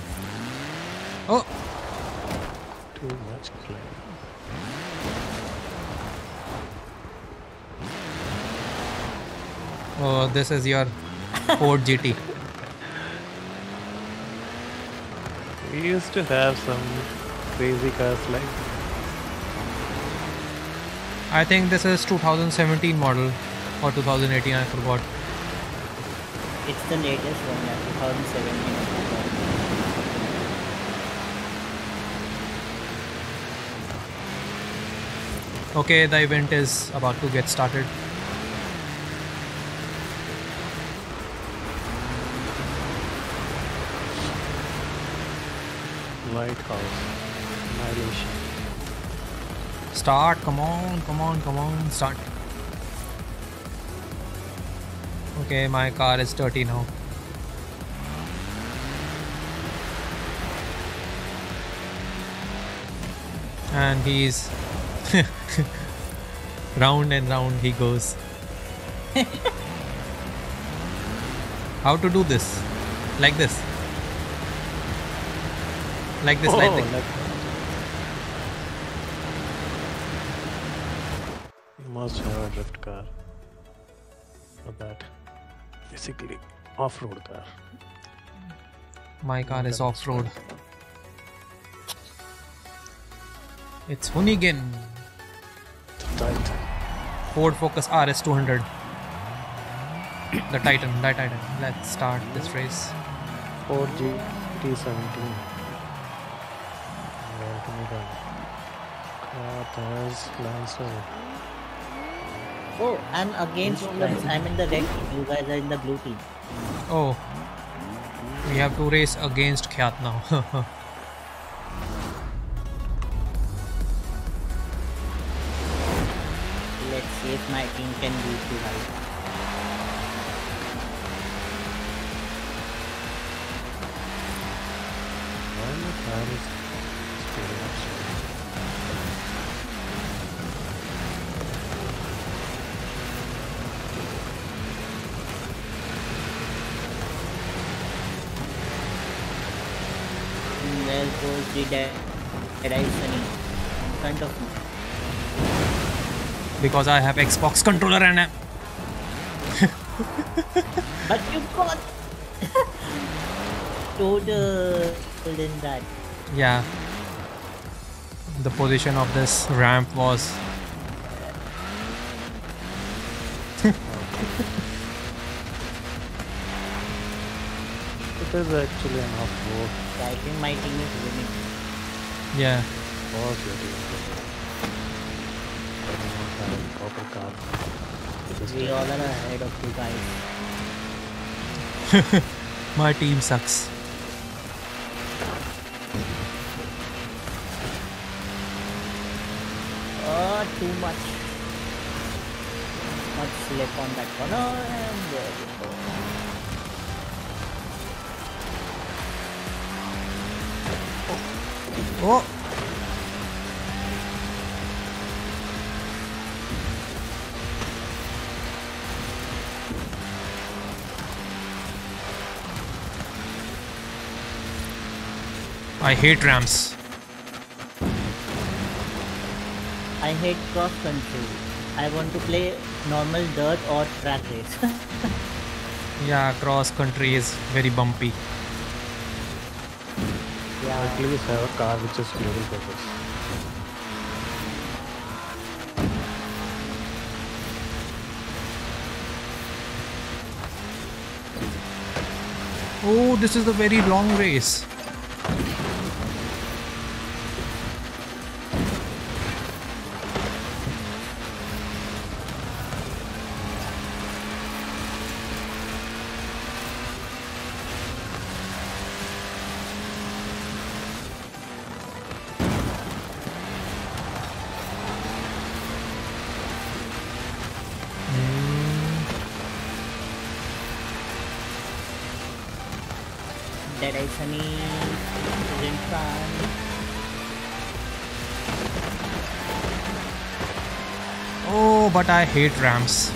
Oh, Too much clay. oh, this is your Ford GT. We used to have some crazy cars like I think this is 2017 model or 2018. I forgot. It's the latest one, yeah, 2017. Okay, the event is about to get started. lighthouse. Annihilation. Start, come on, come on, come on, start. Okay, my car is dirty now. And he's round and round he goes. How to do this? Like this. Like this, like Oh, this. like You must have a drift car for that. Basically, off-road car. My car is off road. It's Hoonigan Titan. Ford Focus RS 200. the Titan, the Titan. Let's start this race. 4G T17. Welcome again. There's Lancer. Oh, I'm against you. I'm in the red team. You guys are in the blue team. Oh, we have to race against Khyat now. Let's see if my team can beat you guys. There goes the Deadeye in front of me. because I have Xbox controller and I'm But you got total uh, in that. yeah. The position of this ramp was It is actually an off-road. I think my team is winning. Yeah. Oh, you're doing. We all are ahead of you guys. My team sucks. Oh, too much. Not slip on that corner and there we go. Oh! I hate ramps. I hate cross country. I want to play normal dirt or track race. Yeah, cross country is very bumpy. At least have a car which is suitable for this. Oh, this is a very long race. But I hate ramps.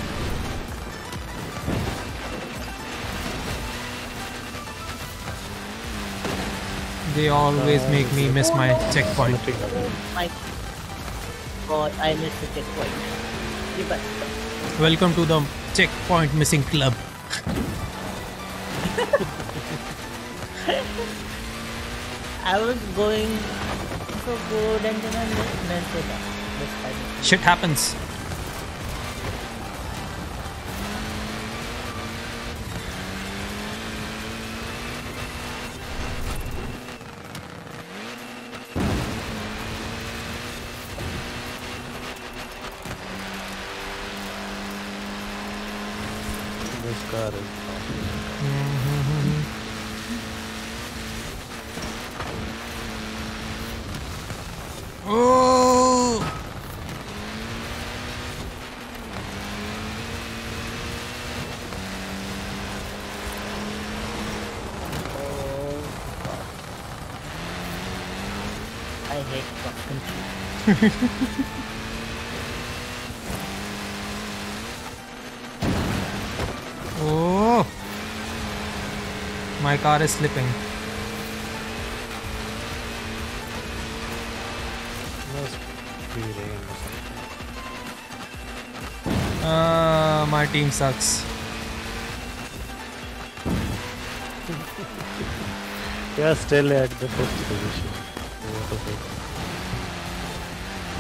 They always uh, make me miss my checkpoint. My god, I missed the checkpoint. Welcome to the checkpoint missing club. I was going so good and then I messed it up. This time. Shit happens. This car. Oh! Oh. I hate cross My car is slipping. Must be rain or something. Uh, my team sucks. Yeah, still at the first position. What is it?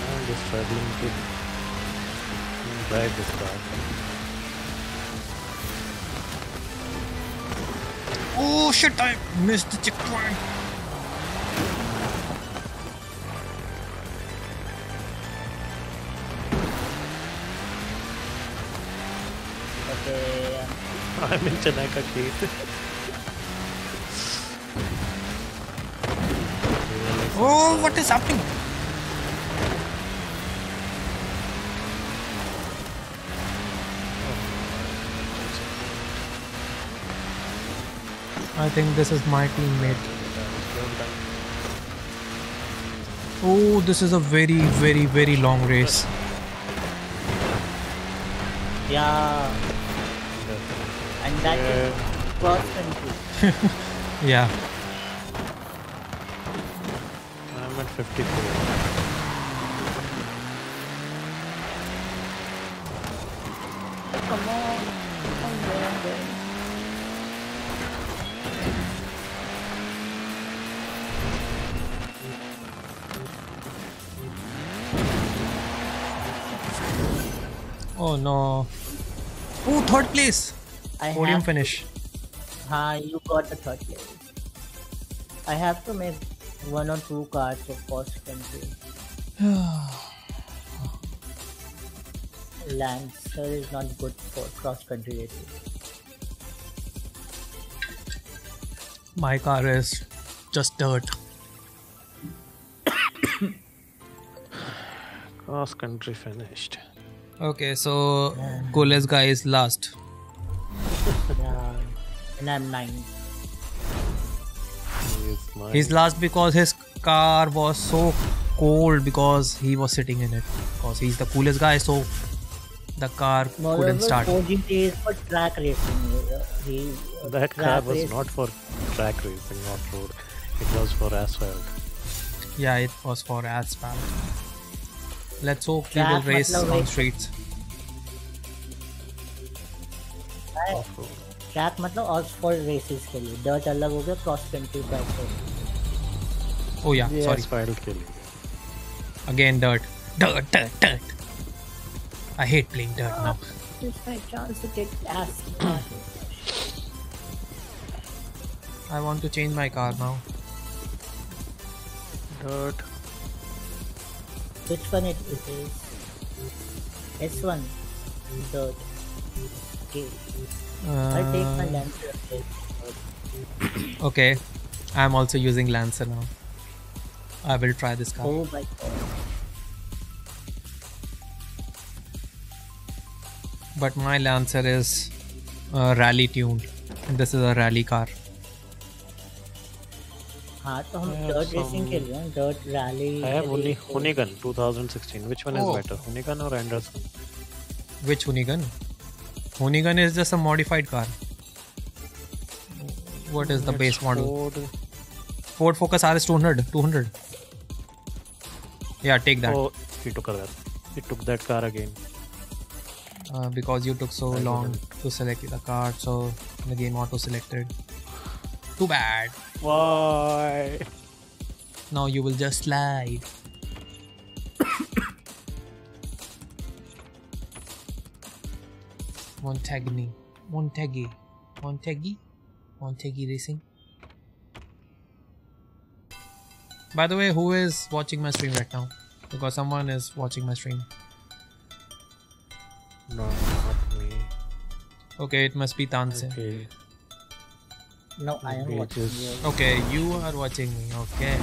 I'm just struggling to drive this car. Oh shit, I missed the checkpoint. Okay. Um, I'm in Chanaka Gate. Oh, what is happening? Think this is my teammate. Oh, this is a very, very, very long race. Yeah. And that is cross country. Yeah. I'm at 54. No. Oh, third place. I Podium have finish. Ha, you got the third place. I have to make one or two cards of cross country. Lancer is not good for cross country races. My car is just dirt. Cross country finished. Okay, so coolest guy is last. Yeah. And I'm nine. He. He's last because his car was so cold because he was sitting in it. Because he's the coolest guy, so the car Moreover, couldn't start. Ford GT is for track racing. Uh, He, uh, That car was race- not for track racing, not road. It was for asphalt. Yeah, it was for asphalt Let's hope we will Track race matlab on एक- streets. Off-road. Track मतलब Oxford races के लिए dirt अलग हो गया cross country track हो गया Oh yeah, ये sorry. asphalt के लिए. Again dirt. Dirt, dirt, dirt. I hate playing dirt now. It's my chance to get ass I want to change my car now. Dirt. Which one it, it is? S1. Dirt. Okay. I'll take my Uh, Lancer. okay, I'm also using Lancer now. I will try this car. Oh my god. But my Lancer is uh, rally tuned. And this is a rally car. हाँ तो हम dirt racing खेल रहे हैं dirt rally have only Hunigan 2016. Which one is Oh. better, Hunigan or Anderson? Which Hoonigan? Hoonigan is just a modified car. What is the It's base model? Ford. Ford Focus RS 200. 200. Yeah, take that. Oh, he took that. He took that car again. Uh, because you took so I long to select the card, so the game auto selected. Too bad. Why? Now you will just slide. Montagny. Montagny. Montagny? Montagny Racing. By the way, who is watching my stream right now? Because someone is watching my stream. No, not me. Okay, it must be Tanse. Okay. No, I am Maybe watching you. Okay, you are watching me. Okay.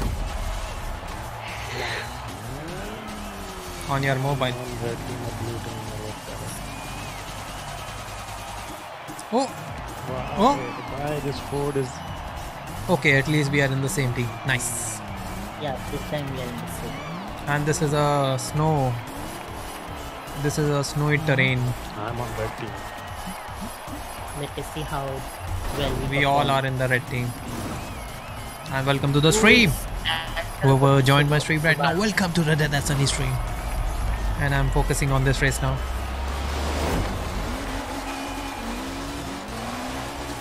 On your mobile. I'm getting blue team over Oh. Wow, Oh. Why this Ford is okay. At least we are in the same team. Nice. Yeah, this time we are in the same. And this is a snow. This is a snowy terrain. I'm on red team. Let us see how well we We all are in the red team. And welcome to the stream. Whoever joined my stream right now, welcome to the Deadeye Sunny stream. And I'm focusing on this race now.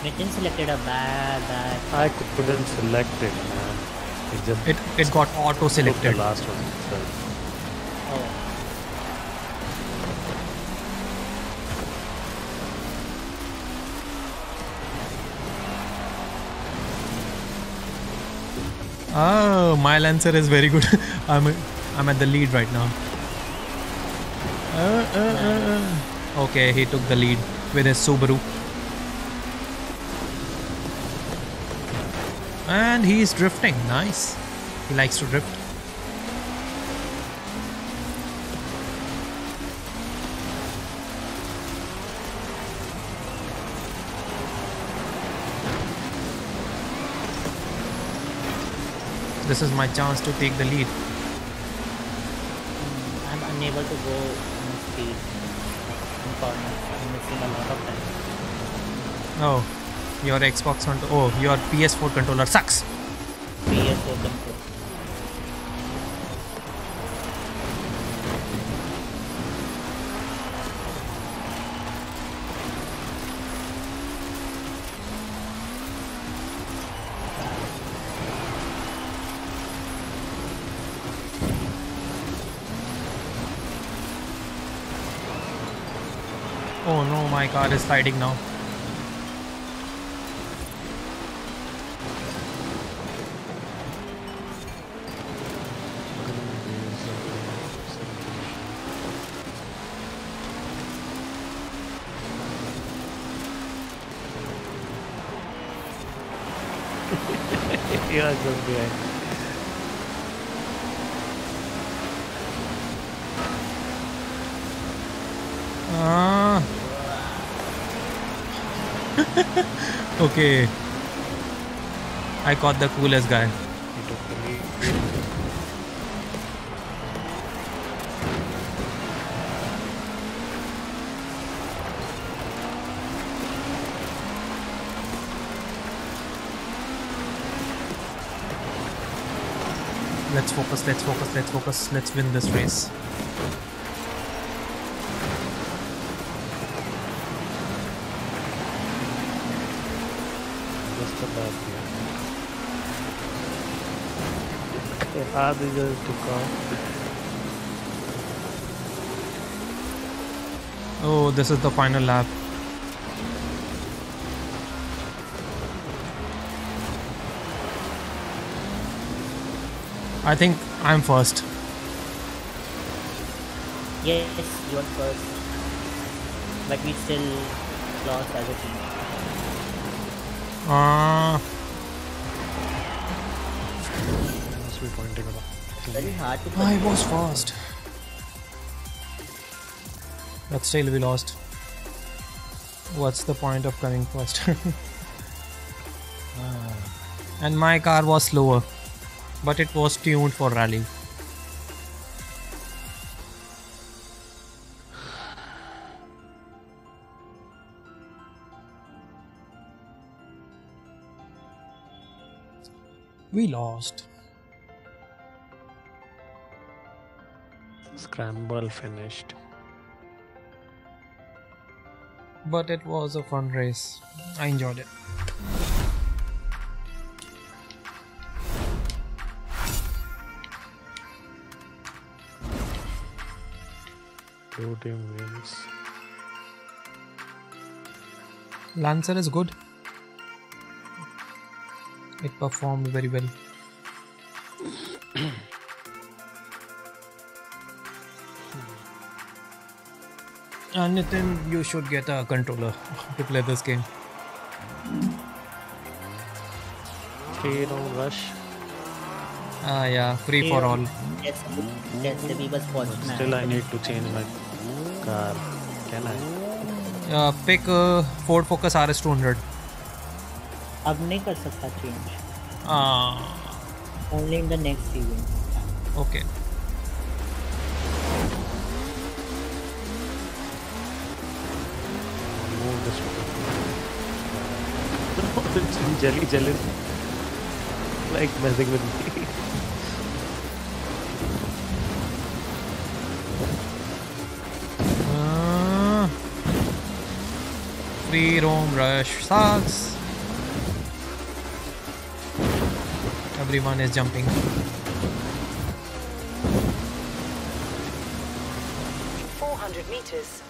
Nitin selected a bad, bad. I couldn't select it, man. It just It it got auto took the selected. last one itself. Oh, my Lancer is very good. I'm I'm at the lead right now. Uh, uh, uh, uh. Okay, he took the lead with his Subaru. And he's drifting. Nice. He likes to drift. This is my chance to take the lead. Hmm, I'm unable to go in speed in. I'm missing a lot of time. Oh, your Xbox control. Oh, your PS4 controller sucks. PS4 control. My car is sliding now. yeah, just behind. Ah. Okay. I caught the coolest guy. Let's focus, let's focus, let's focus, let's win this race. Yeah, they just took. Oh, this is the final lap. I think I'm first. Yes, you are first. But we still lost as a team. Uh, Must be pointing at Very hard to I was fast. But still, we lost. What's the point of coming first? Ah. and my car was slower, but it was tuned for rally. We lost. Scramble finished. But it was a fun race. I enjoyed it. Blue team wins. Lancer is good. It performed very well. And Nitin, you should get a controller to play this game. Three round rush. Ah, yeah, free for all. That's, that's the Weaver's fortune. Still, I need to change my car. Can I? Uh, pick uh, Ford Focus RS 200. अब नहीं कर सकता change. Ah, Only in the next event. okay. One. Jelly jealous. Like messing with me. Uh, free roam rush sucks. Everyone is jumping. 400 meters.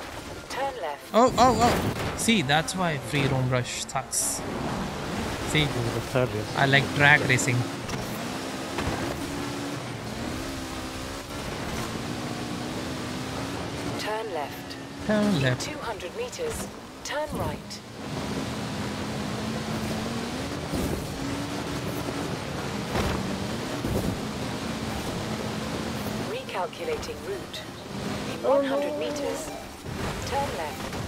Turn left. Oh, oh, oh. See, that's why free roam rush sucks. See, The third. I like drag racing. Turn left. Turn left. 200 meters. Turn right. Recalculating route. In 100 meters. Turn left.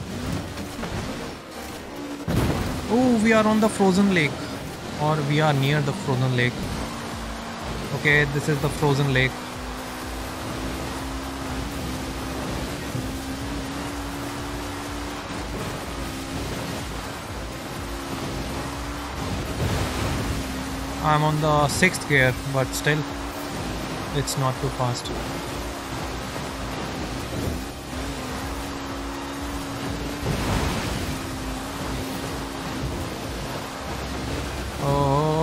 Oh, we are on the frozen lake. Or we are near the frozen lake. Okay, this is the frozen lake. I'm on the sixth gear, but still, it's not too fast.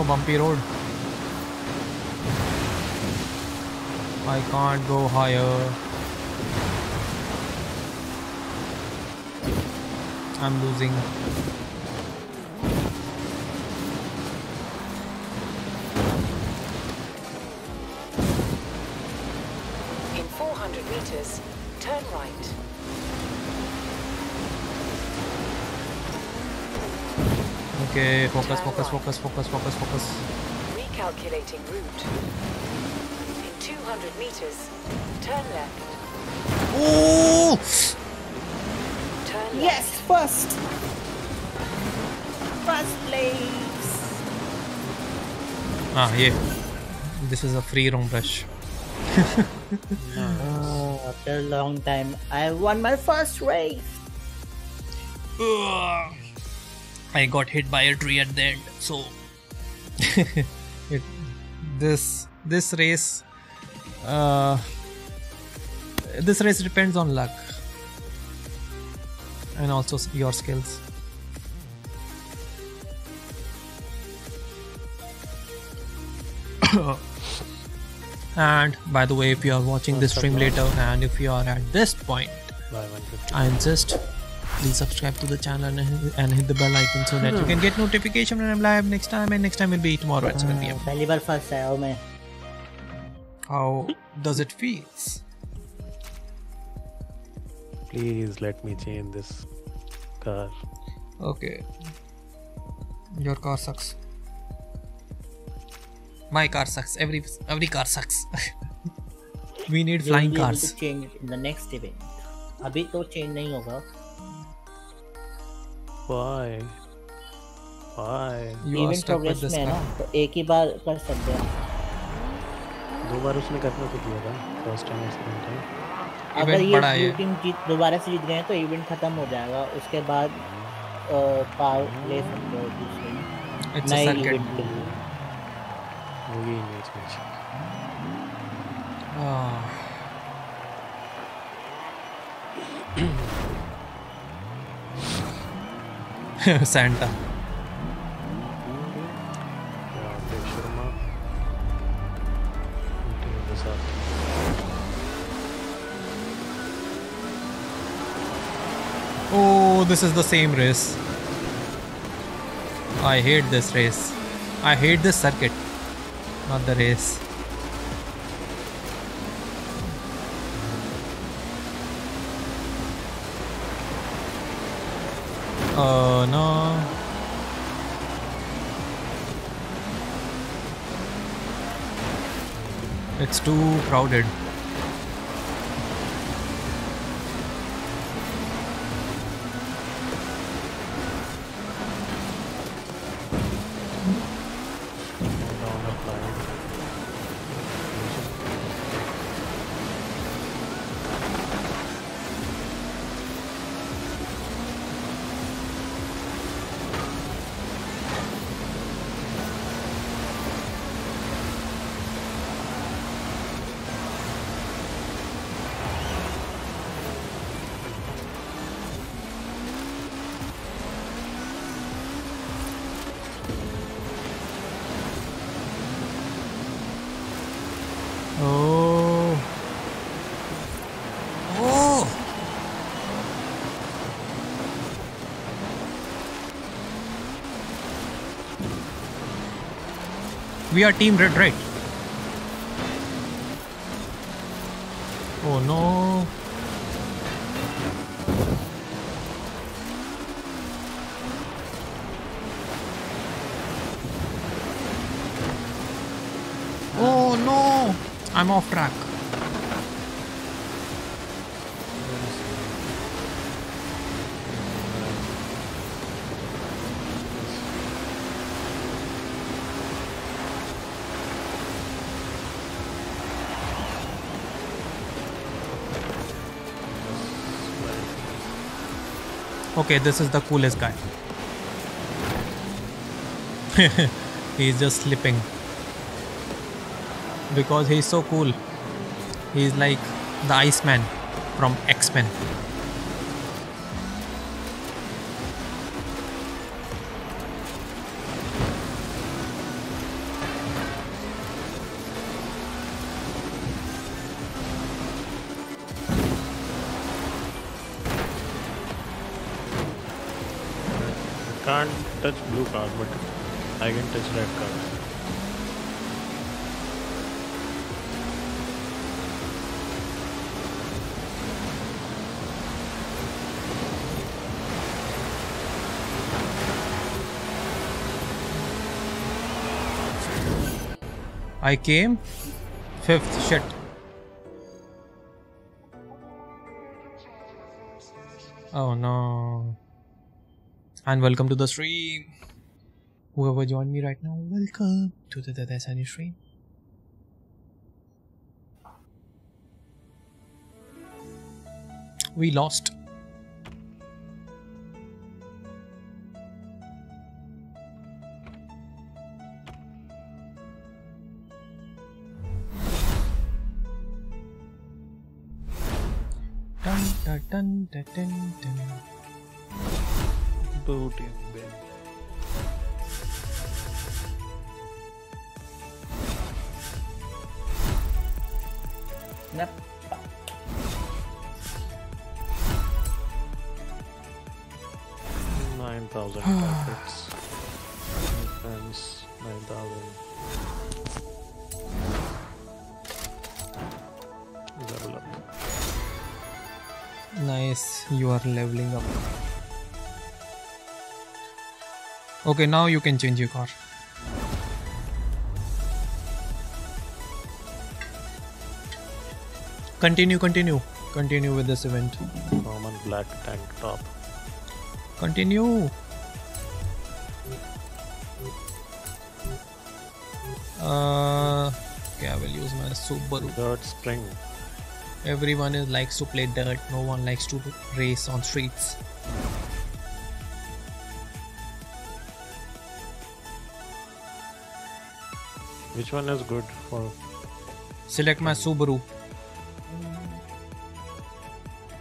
Bumpy road. I can't go higher. I'm losing. Okay, focus, focus, focus, focus, focus, focus. Recalculating route. In 200 meters. Turn left. Oh! Turn left. Yes, first. First place. Ah, yeah. This is a free roam rush. Oh, after a long time, I won my first race. I got hit by a tree at the end, so it, this this race uh, this race depends on luck and also your skills. and by the way, if you are watching this stream later and if you are at this point By 150 I insist, please subscribe to the channel and, and hit the bell icon so that you can get notification when I'm live next time. And next time will be tomorrow at 7 pm. पहली बार first आया हूँ मैं How does it feels? Please let me change this car. Okay. Your car sucks. My car sucks. Every every car sucks. we need You flying will be able cars. to change it in the next event. अभी तो change नहीं होगा Why? Why? You are event stuck with this में है ना तो एक ही बार कर सकते हैं दो बार उसने करने को दिया था फ़र्स्ट टाइम सेकंड टाइम अगर ये है टीम जीत दोबारा से जीत गए हैं तो इवेंट खत्म हो जाएगा उसके बाद कार ले सकते हो दूसरे में It's a नए. इवेंट के लिए वही image match Ah. Santa. Oh, this is the same race. I hate this race. I hate this circuit, not the race. Oh no. It's too crowded. We are team red, right? Okay, this is the coolest guy. he's just slipping. Because he's so cool. He's like the Iceman from X touch blue card, but I can touch red card. I came fifth. Shit. Oh no. And welcome to the stream. Whoever joined me right now, welcome to the Deadeye Sunny stream. We lost. Dun, dun, dun, dun, dun, dun. Booty bin. Yep. Nine thousand packets. Defense nine thousand. Level up. Nice, you are leveling up. Okay, now you can change your car. Continue, continue, continue with this event. Common black tank top. Continue. Uh, okay, I will use my Subaru. Dirt spring. Everyone is likes to play dirt. No one likes to race on streets. Which one is good for Select my Subaru.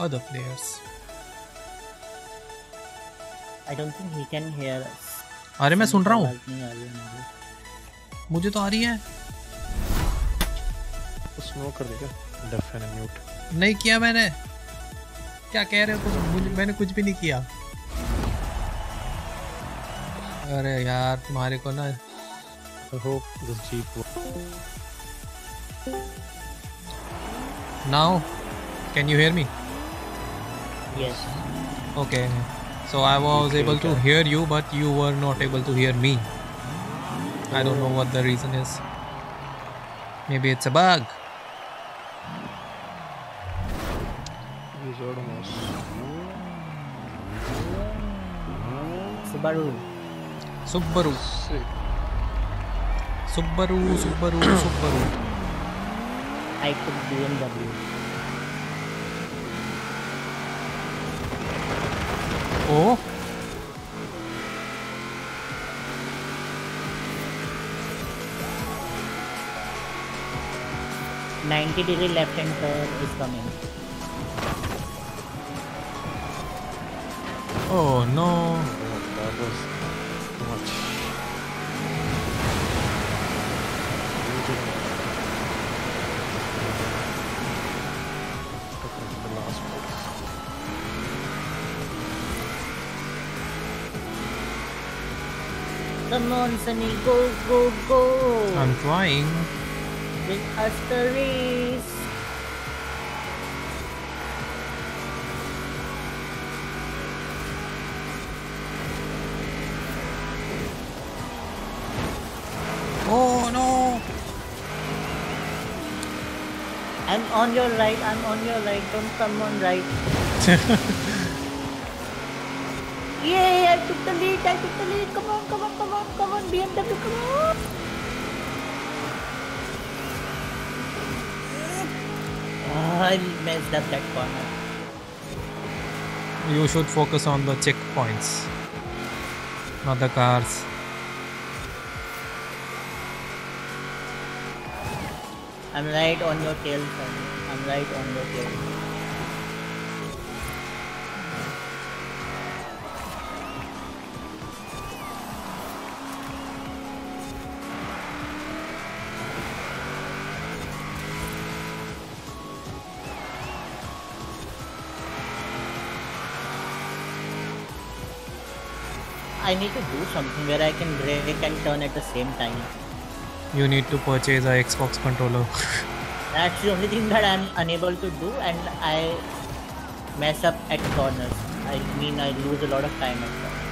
other players. I don't think he can hear us अरे मैं सुन रहा हूँ। मुझे तो आ रही है। Snow कर देगा। डेफ एंड म्यूट नहीं किया मैंने। क्या कह रहे हो तुम? मुझे मैंने कुछ भी नहीं किया। अरे यार तुम्हारे को ना I hope this Jeep will now can you hear me Yes. Okay. So I was okay, able okay. to hear you, but you were not able to hear me. I don't know what the reason is. Maybe it's a bug. Subaru. Subaru. Subaru, Subaru, Subaru. I took BMW. Oh. Ninety degree left hand turn is coming. Oh no. That was Come on, Sunny, go, go, go! I'm trying. Bring us the race! Oh no. I'm on your right, I'm on your right, don't come on right. Yay, I took the lead, I took the lead, come on, come on, come on, come on, BMW, come on! Ah, I messed up that corner. You should focus on the checkpoints, not the cars. I'm right on your tail, son. I'm right on your tail. I need to do something where I can brake and turn at the same time. You need to purchase a Xbox controller. That's the only thing that I'm unable to do, and I mess up at corners. I mean, I lose a lot of time at corners.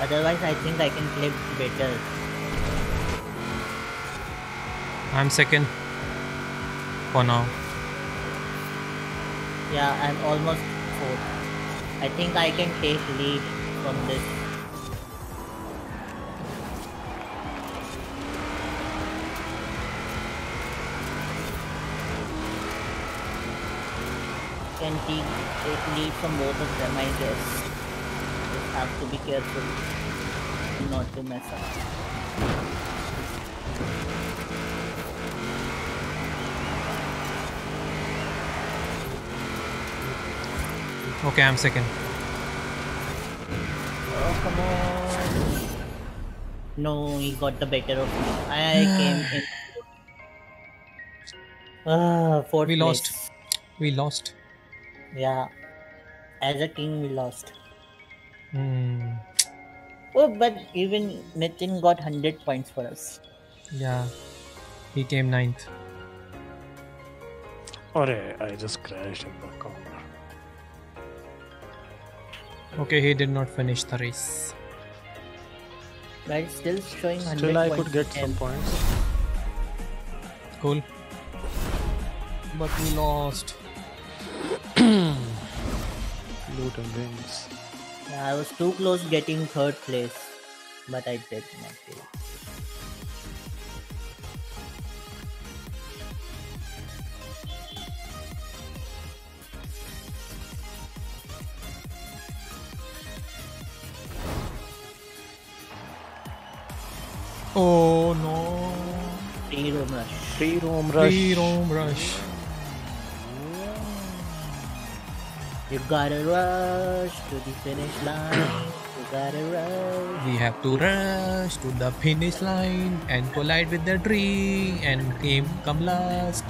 Otherwise, I think I can play better. I'm second for now. Yeah, I'm almost fourth. I think I can take lead from this. Can take, take lead from both of them, I guess. Just have to be careful not to mess up. Okay, I'm second. Oh, come on. No, he got the better of me. I came in. Ah, fourth We place. lost. We lost. Yeah. As a team, we lost. Hmm. Oh, but even Nitin got 100 points for us. Yeah. He came ninth. Alright, I just crashed in the corner. Okay, he did not finish the race. But it's still showing 100 Still, I could get some points. Cool. But we lost. Loot and wins. Yeah, I was too close getting third place. But I did not do it. Oh no. Free roam rush. Free roam rush. Free roam rush. You gotta rush to the finish line. You gotta rush. We have to rush to the finish line and collide with the tree and came come last.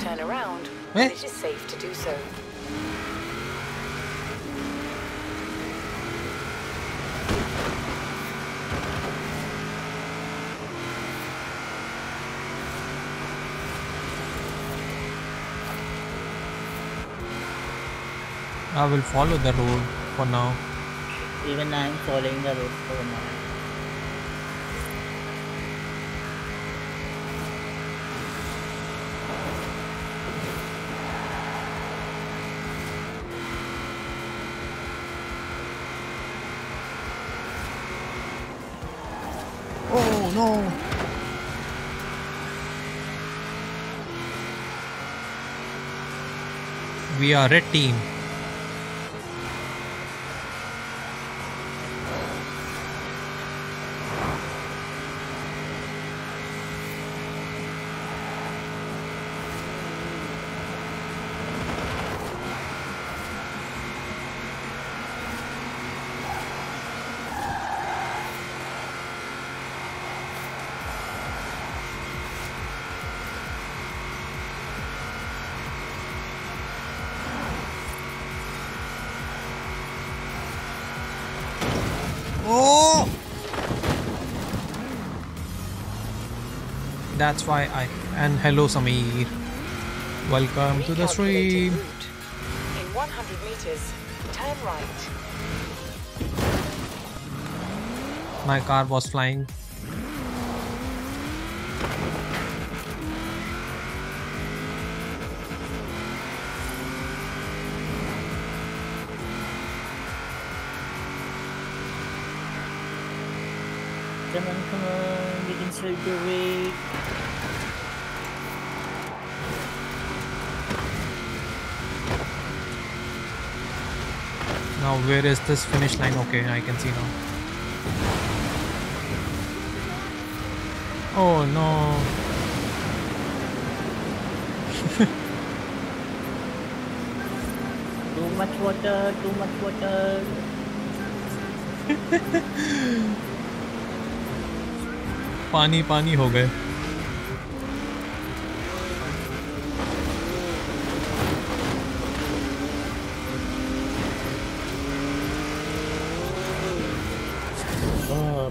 Turn around Eh? when it is safe to do so. I will follow the road for now. Even I'm following the road for now. Oh no! We are red team. That's why I. And hello, Sameer. Welcome to the stream. In 100 meters, turn right. My car was flying. Come on, come on, we can still do it. Now, where is this finish line? Okay, I can see now. Oh no. Too much water, too much water. पानी पानी हो गए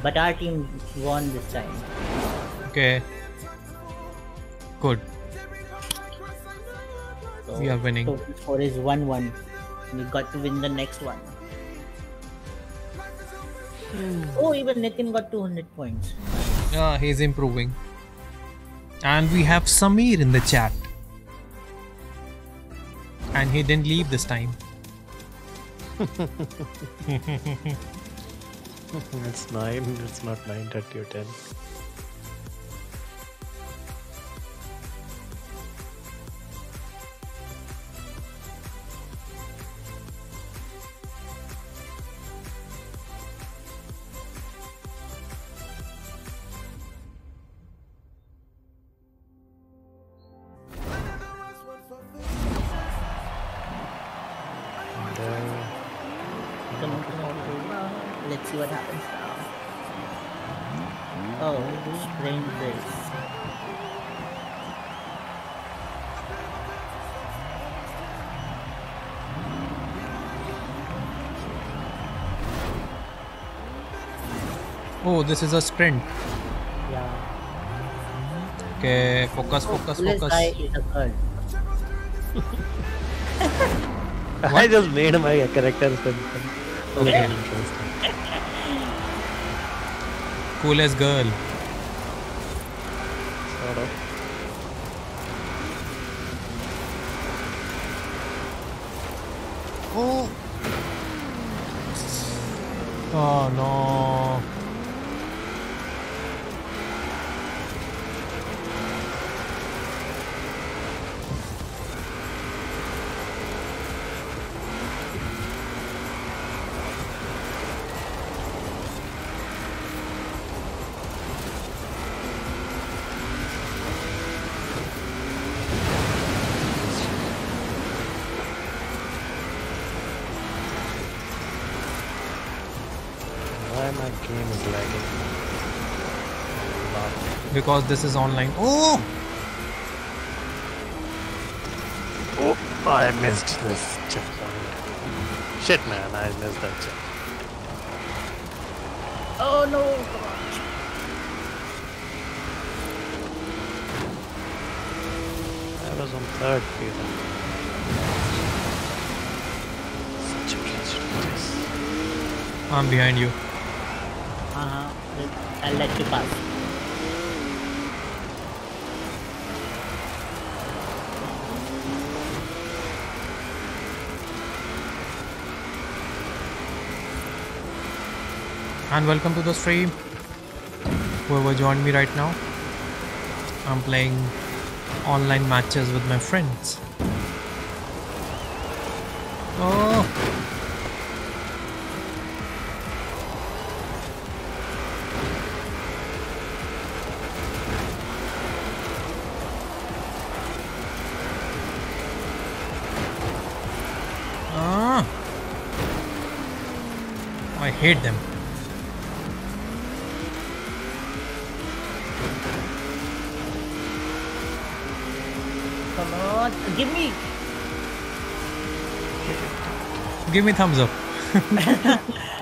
But our team won this time. Okay. Good. So We are winning. Total score is 1 1. We got to win the next one. Hmm. Oh, even Nitin got 200 points. Yeah, he's improving. And we have Samir in the chat. And he didn't leave this time. it's 9, it's not 9.30 or 10. This is a sprint. Yeah. Okay, focus, Oh, focus, this focus. guy is a girl. I just made my character simple. Okay. Coolest girl. Because this is online. Oh! Oh, I missed this checkpoint. Shit, man, I missed that checkpoint. Oh no! Come. I was on third Peter. Such a tragedy. This. I'm behind you. Uh-huh. I'll let you pass. And welcome to the stream. Whoever joined me right now. I'm playing online matches with my friends. Oh! Ah! I hate them. Give me thumbs up.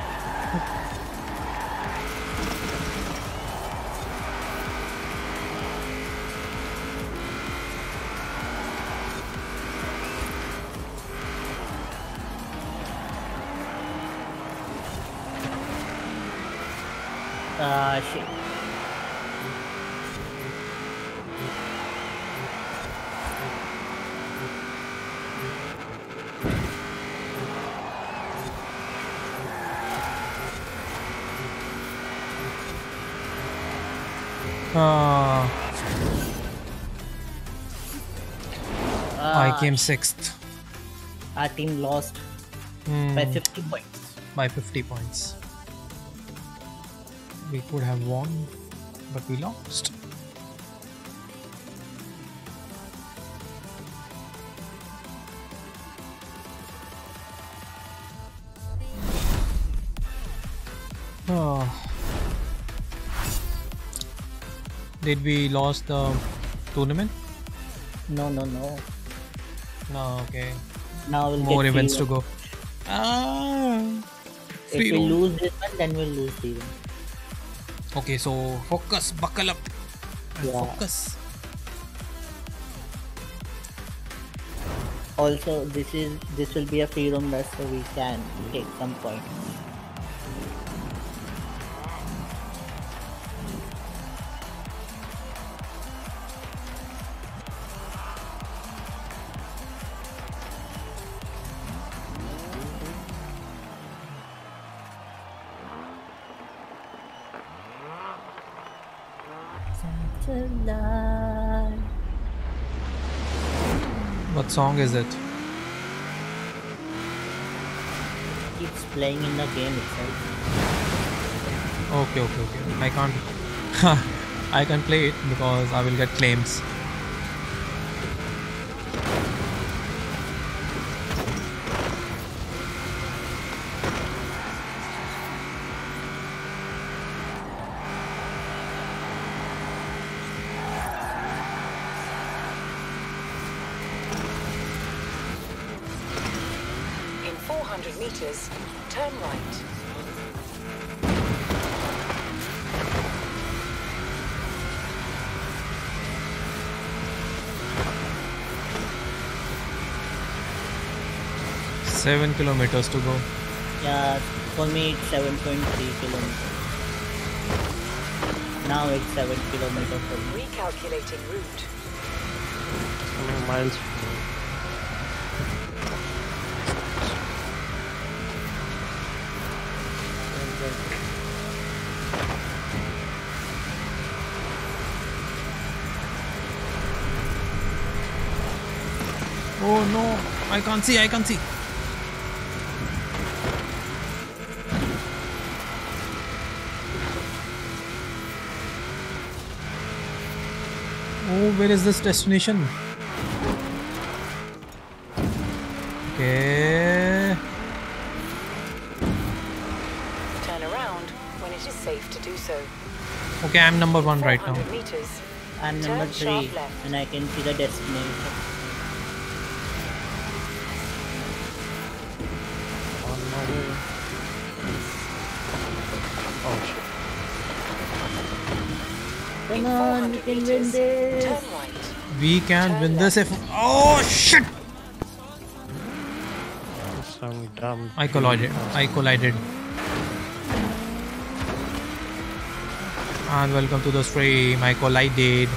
came sixth Our team lost Hmm, by 50 points. by 50 points. We could have won, but we lost. Oh. Did we lost the tournament? No, no, no. No, okay. Now we'll More events to go. Ah. If we lose this one, then we'll lose the one. Okay, so focus, buckle up. Yeah. Focus. Also, this is this will be a free roam rush, so we can take some points. Song is it? It's playing in the game itself. Okay, okay, okay. I can't. I can play it because I will get claims. 7 kilometers to go. Yeah, for me it's 7.3 kilometers. Now it's 7 kilometers from Recalculating route. How many miles? Oh no, I can't see, I can't see. Where is this destination? Okay. Turn around when it is safe to do so. Okay, I'm number one right now. meters. I'm Turn number sharp 3 left. and I can see the destination. On my way. Oh shit. Come on, we 400 can win this! Turn right. We can win this if. Oh shit! Some dumb. I collided. I collided. And welcome to the stream. I collided.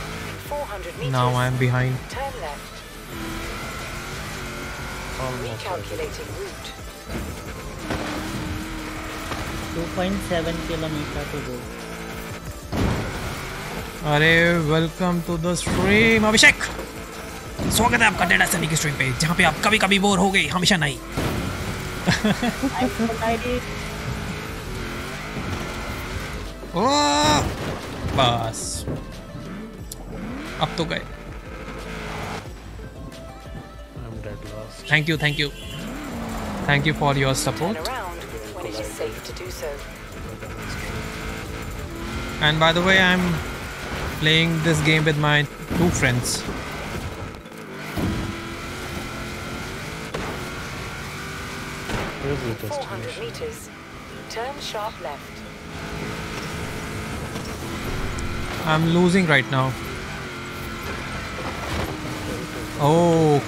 Now I'm behind. Turn left. Recalculating route. 2.7 kilometer to go. अरे welcome to the stream Abhishek. स्वागत है आपका data Sunny की stream पे जहाँ पे आप कभी कभी बोर हो गए हमेशा नहीं। ओ बस। अब तो गए. Thank you thank you thank you for your support. And by the way I am playing this game with my to friends Where's the 400 destination? meters. Turn sharp left. I am losing right now ओ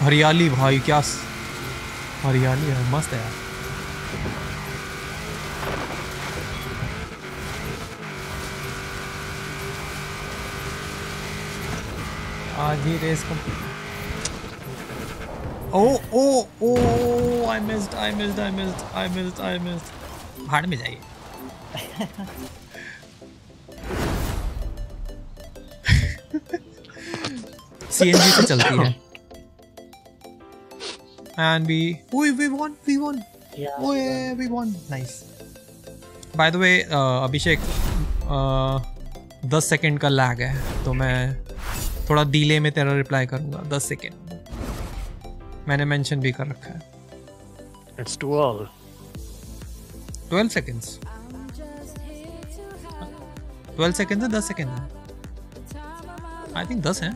हरियाली भाई क्या स- हरियाली है मस्त है यार Aghi race Oh, oh, oh, I missed, I missed, I missed, I missed, I missed. भाड़ में जाइए सीएनजी से चलती है and we we we won we won yeah, oh yeah we won nice by the way uh, abhishek uh, 10 second का lag है तो मैं थोड़ा डीले में तेरा रिप्लाई करूँगा। दस सेकेंड मैंने मेंशन भी कर रखा है। It's twelve. Twelve seconds twelve second है दस सेकेंड है। आई थिंक दस हैं।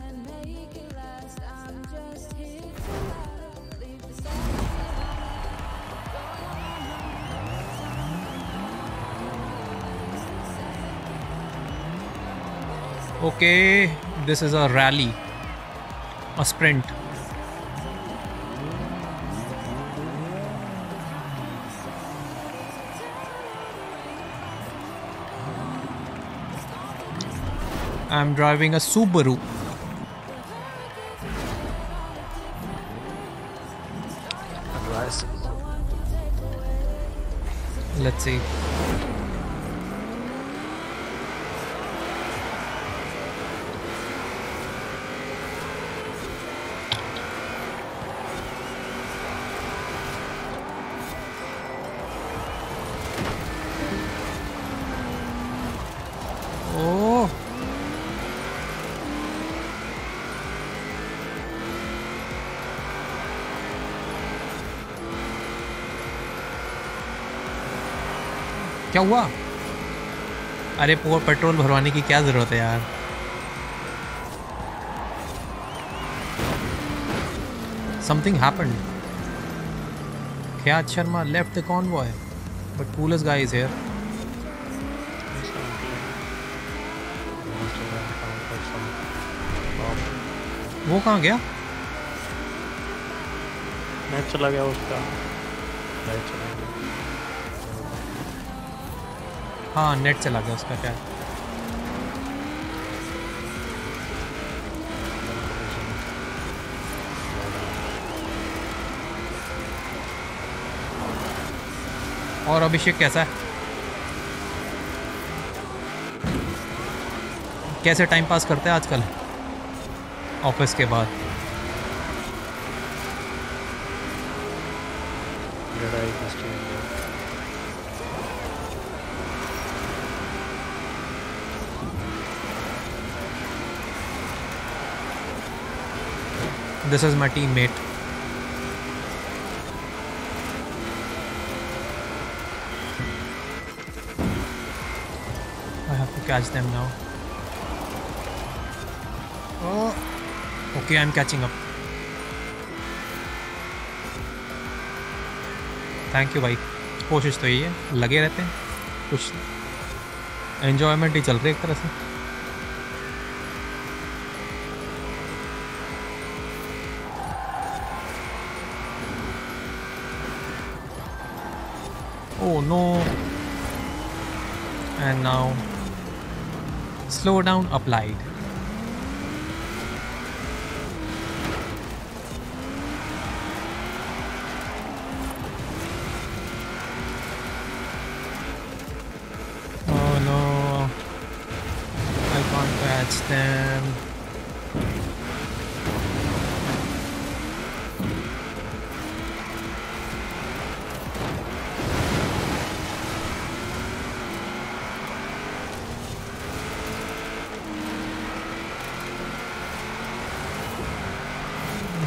Okay, this is a rally, a sprint. I'm driving a Subaru. Let's see. क्या हुआ? अरे, पूरा पेट्रोल भरवाने की क्या ज़रूरत है यार? समथिंग हैपन ख्याज शर्मा लेफ़्ट कौन वो है बट कूलस गाइज़ हेयर वो कहाँ गया? मैच चला गया उसका। हाँ नेट चला गया उसका, क्या? और अभिषेक कैसा है? कैसे टाइम पास करते हैं आजकल? ऑफ़िस के बाद। This is my teammate. I have to catch them now. Oh, okay, I'm catching up. Thank you भाई कोशिश तो यही है लगे रहते हैं कुछ एन्जॉयमेंट ही चल रही है एक तरह से no. And now slow down applied. Oh no. I can't catch them.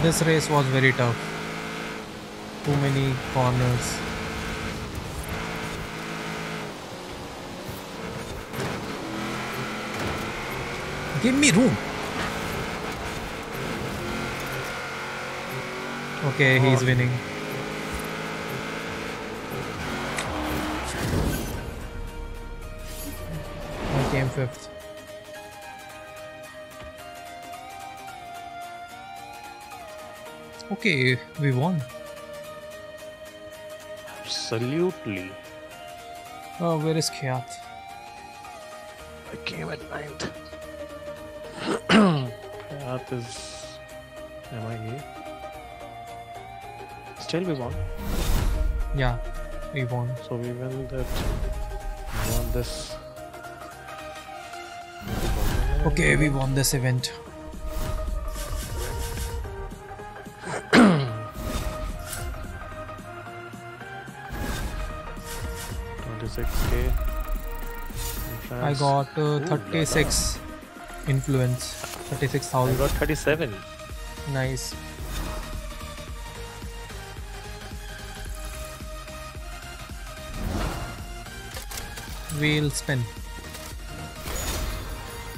This race was very tough. Too many corners. Give me room. Okay, oh. he's winning. I came fifth. Okay, we won. Absolutely. Oh, where is Khyat? I came at ninth. that is. Here? Still we won. Yeah, we won. So we win that. We won this. Okay, we won this event. Twenty-six k. I got uh, 36 influence. I 36,000. got thirty-seven. Nice. Wheel spin.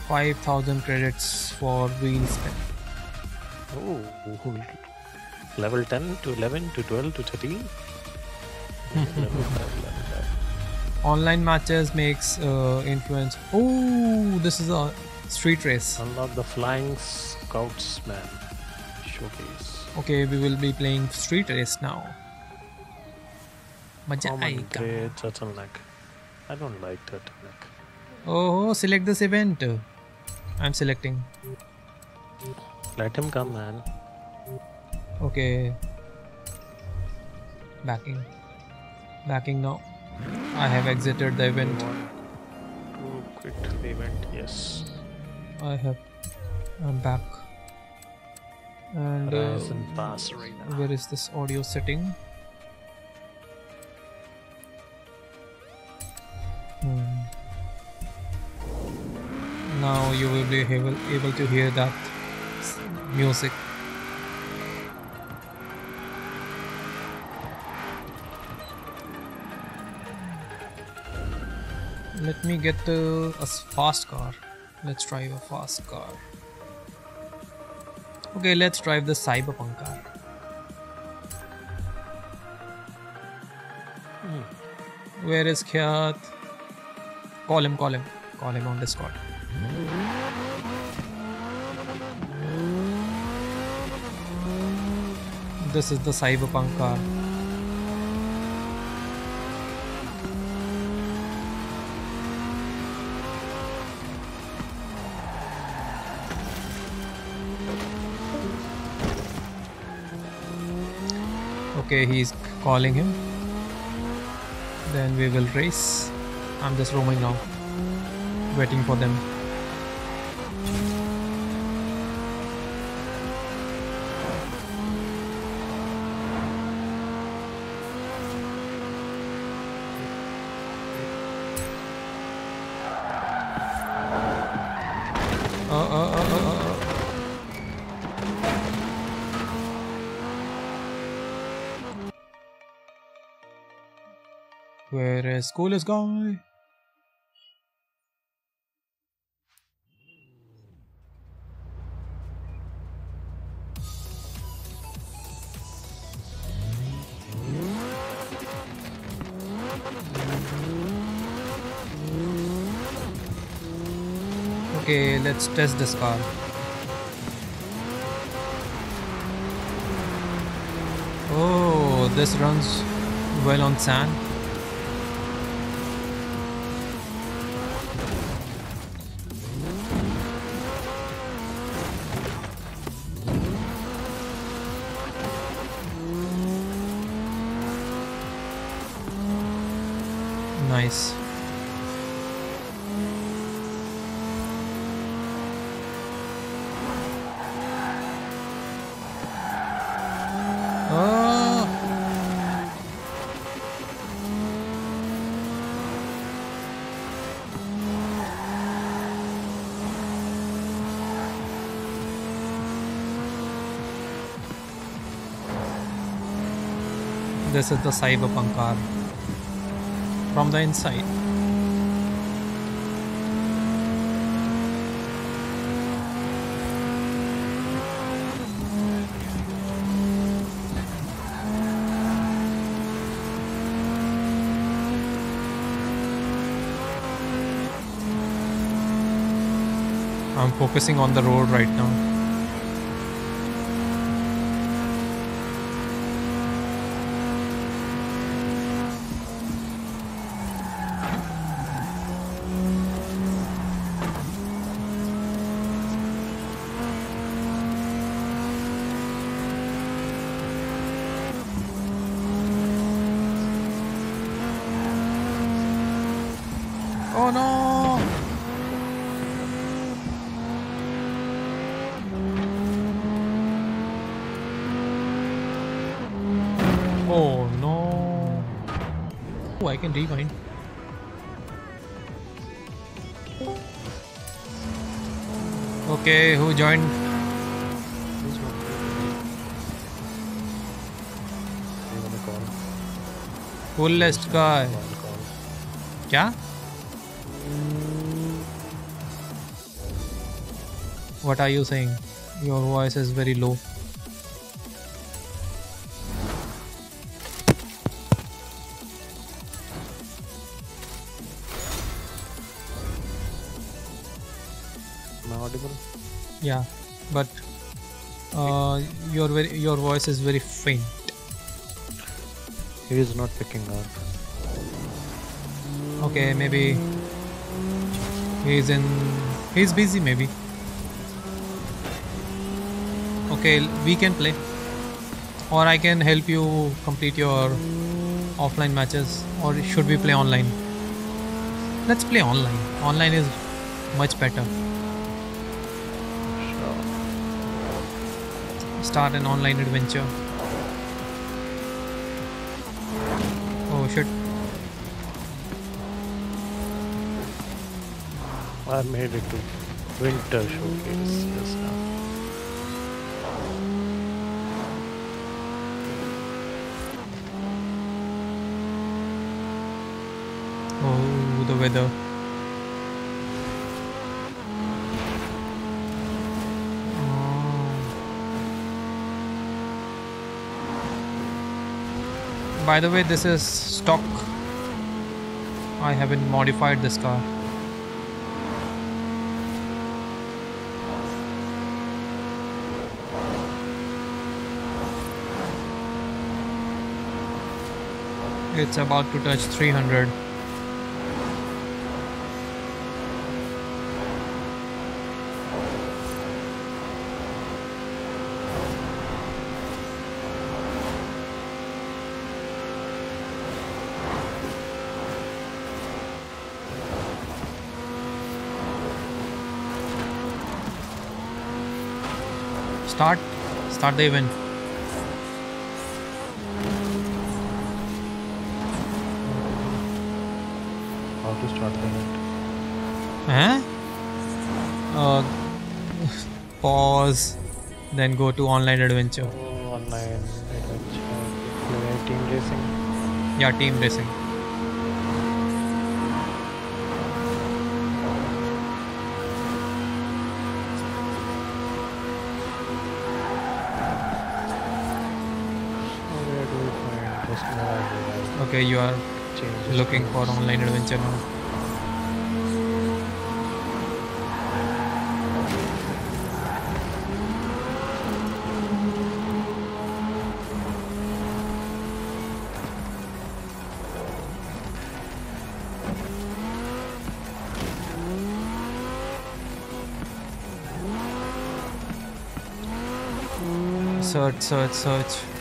5000 credits for wheel spin. Oh, level 10 to 11 to 12 to 13. online matches makes uh, influence. Oh this is a street race. Unlock the Flying Scotsman. Showcase. Okay we will be playing street race now. Turtleneck. I don't like turtleneck. Oh select this event. I'm selecting. Let him come man. Okay. Backing. Backing now. I have exited the event. To quit the event, yes. I have. I'm back. And uh, pass arena. where is this audio setting? Hmm. Now you will be able, able to hear that music. Let me get a fast car. Let's drive a fast car. Okay, let's drive the Cyberpunk car. Hmm. Where is Khyat? Call him, call him. Call him on Discord. This is the Cyberpunk car. Okay, he's calling him. Then we will race. I'm just roaming now, waiting for them. Where is guy? Okay, let's test this car. Oh, this runs well on sand. This is the cyberpunk car from the inside. I'm focusing on the road right now. Oh, I can rewind. Okay, who joined? Coolest guy. क्या What are you saying? Your voice is very low. Yeah, but uh, your very your voice is very faint. He is not picking up. Okay, maybe he's in. He's busy, maybe. Okay, we can play, or I can help you complete your offline matches, or should we play online? Let's play online. Online is much better. Start an online adventure. Oh shit! I made it to winter showcase just now. Oh, the weather. Oh. By the way, this is stock. I haven't modified this car. It's about to touch 300. Start, start the event. How to start the event? Huh? Uh, pause, then go to online adventure. Oh, online adventure. Team racing. Yeah, team racing. You are looking for online adventure now. Search, search, search.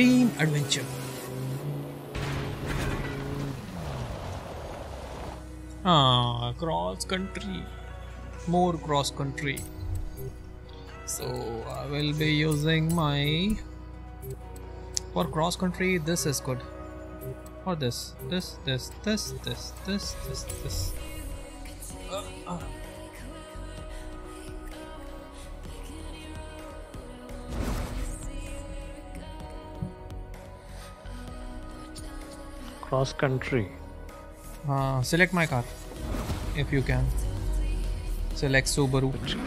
Team adventure. Ah, cross country. More cross country. So I will be using my for cross country. This is good. Or this, this, this, this, this, this, this, this. Uh, uh. Cross country. Uh, select my car if you can. Select Subaru. Subaru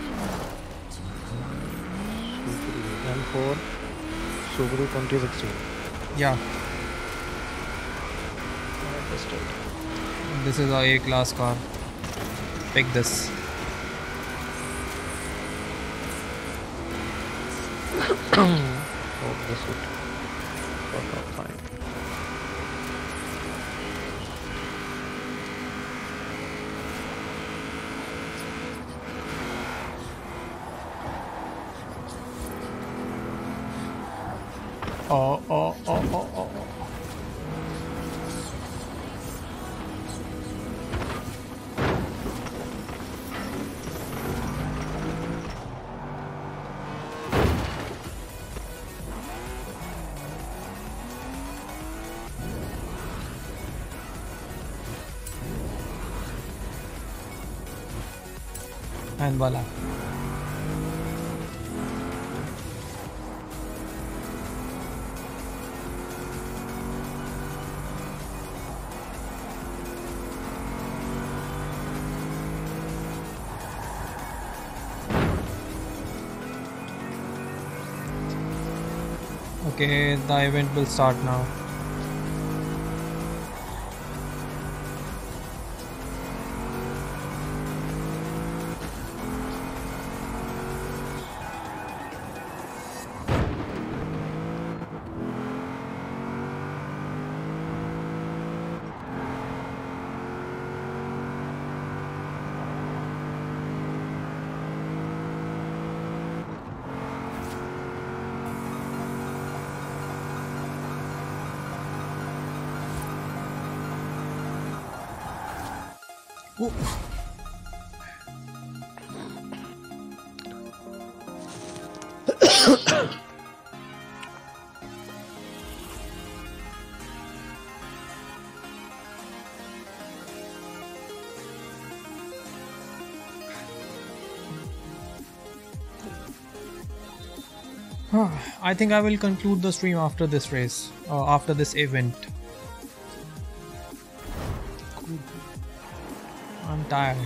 M4 Subaru 2016. Yeah, this is a A class car. Pick this. Oh, this would work out fine. वाला। Okay the event will start now. I think I will conclude the stream after this race, uh, after this event. I'm tired.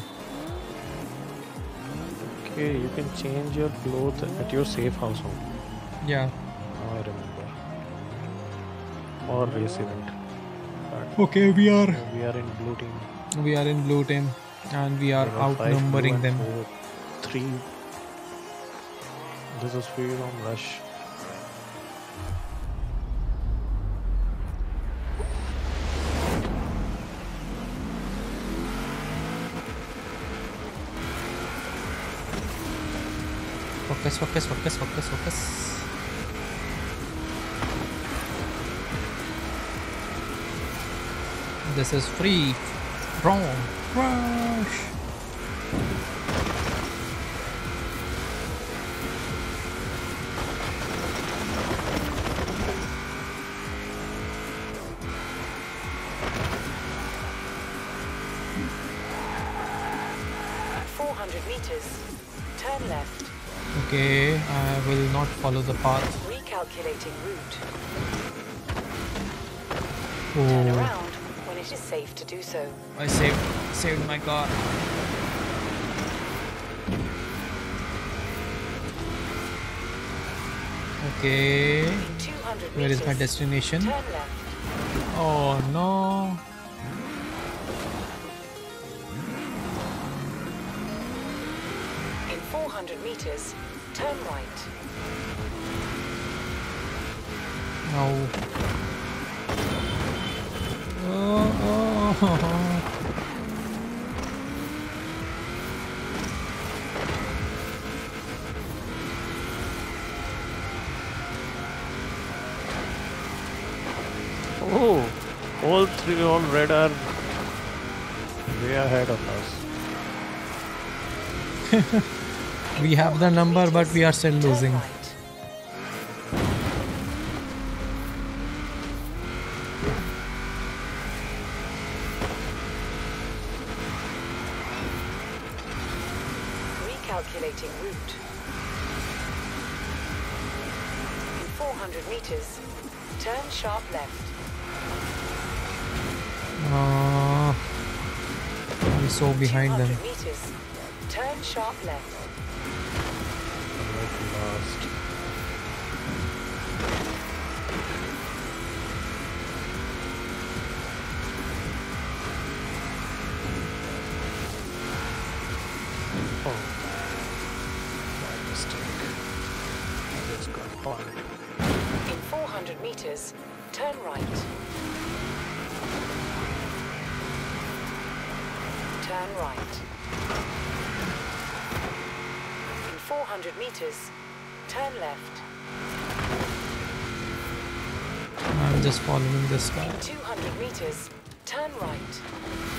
Okay, you can change your clothes at your safe house home. Yeah. Now I remember. Or race event. But Okay, we are we are in blue team. we are in blue team and we are There are five outnumbering them. four- Three. This is free roam rush. Focus, focus, focus, focus, focus. This is free roam rush. Follow the path. Recalculating route. Turn Oh, around when it is safe to do so. I saved saved my car. Okay, where is my destination? Oh no. In 400 meters, turn right. No. Oh, all three, all red are way ahead of us. We have the number, but we are still losing. So behind them. meters, turn sharp left. Turn right. In 400 meters, turn left. I'm just following this guy. 200 meters, turn right.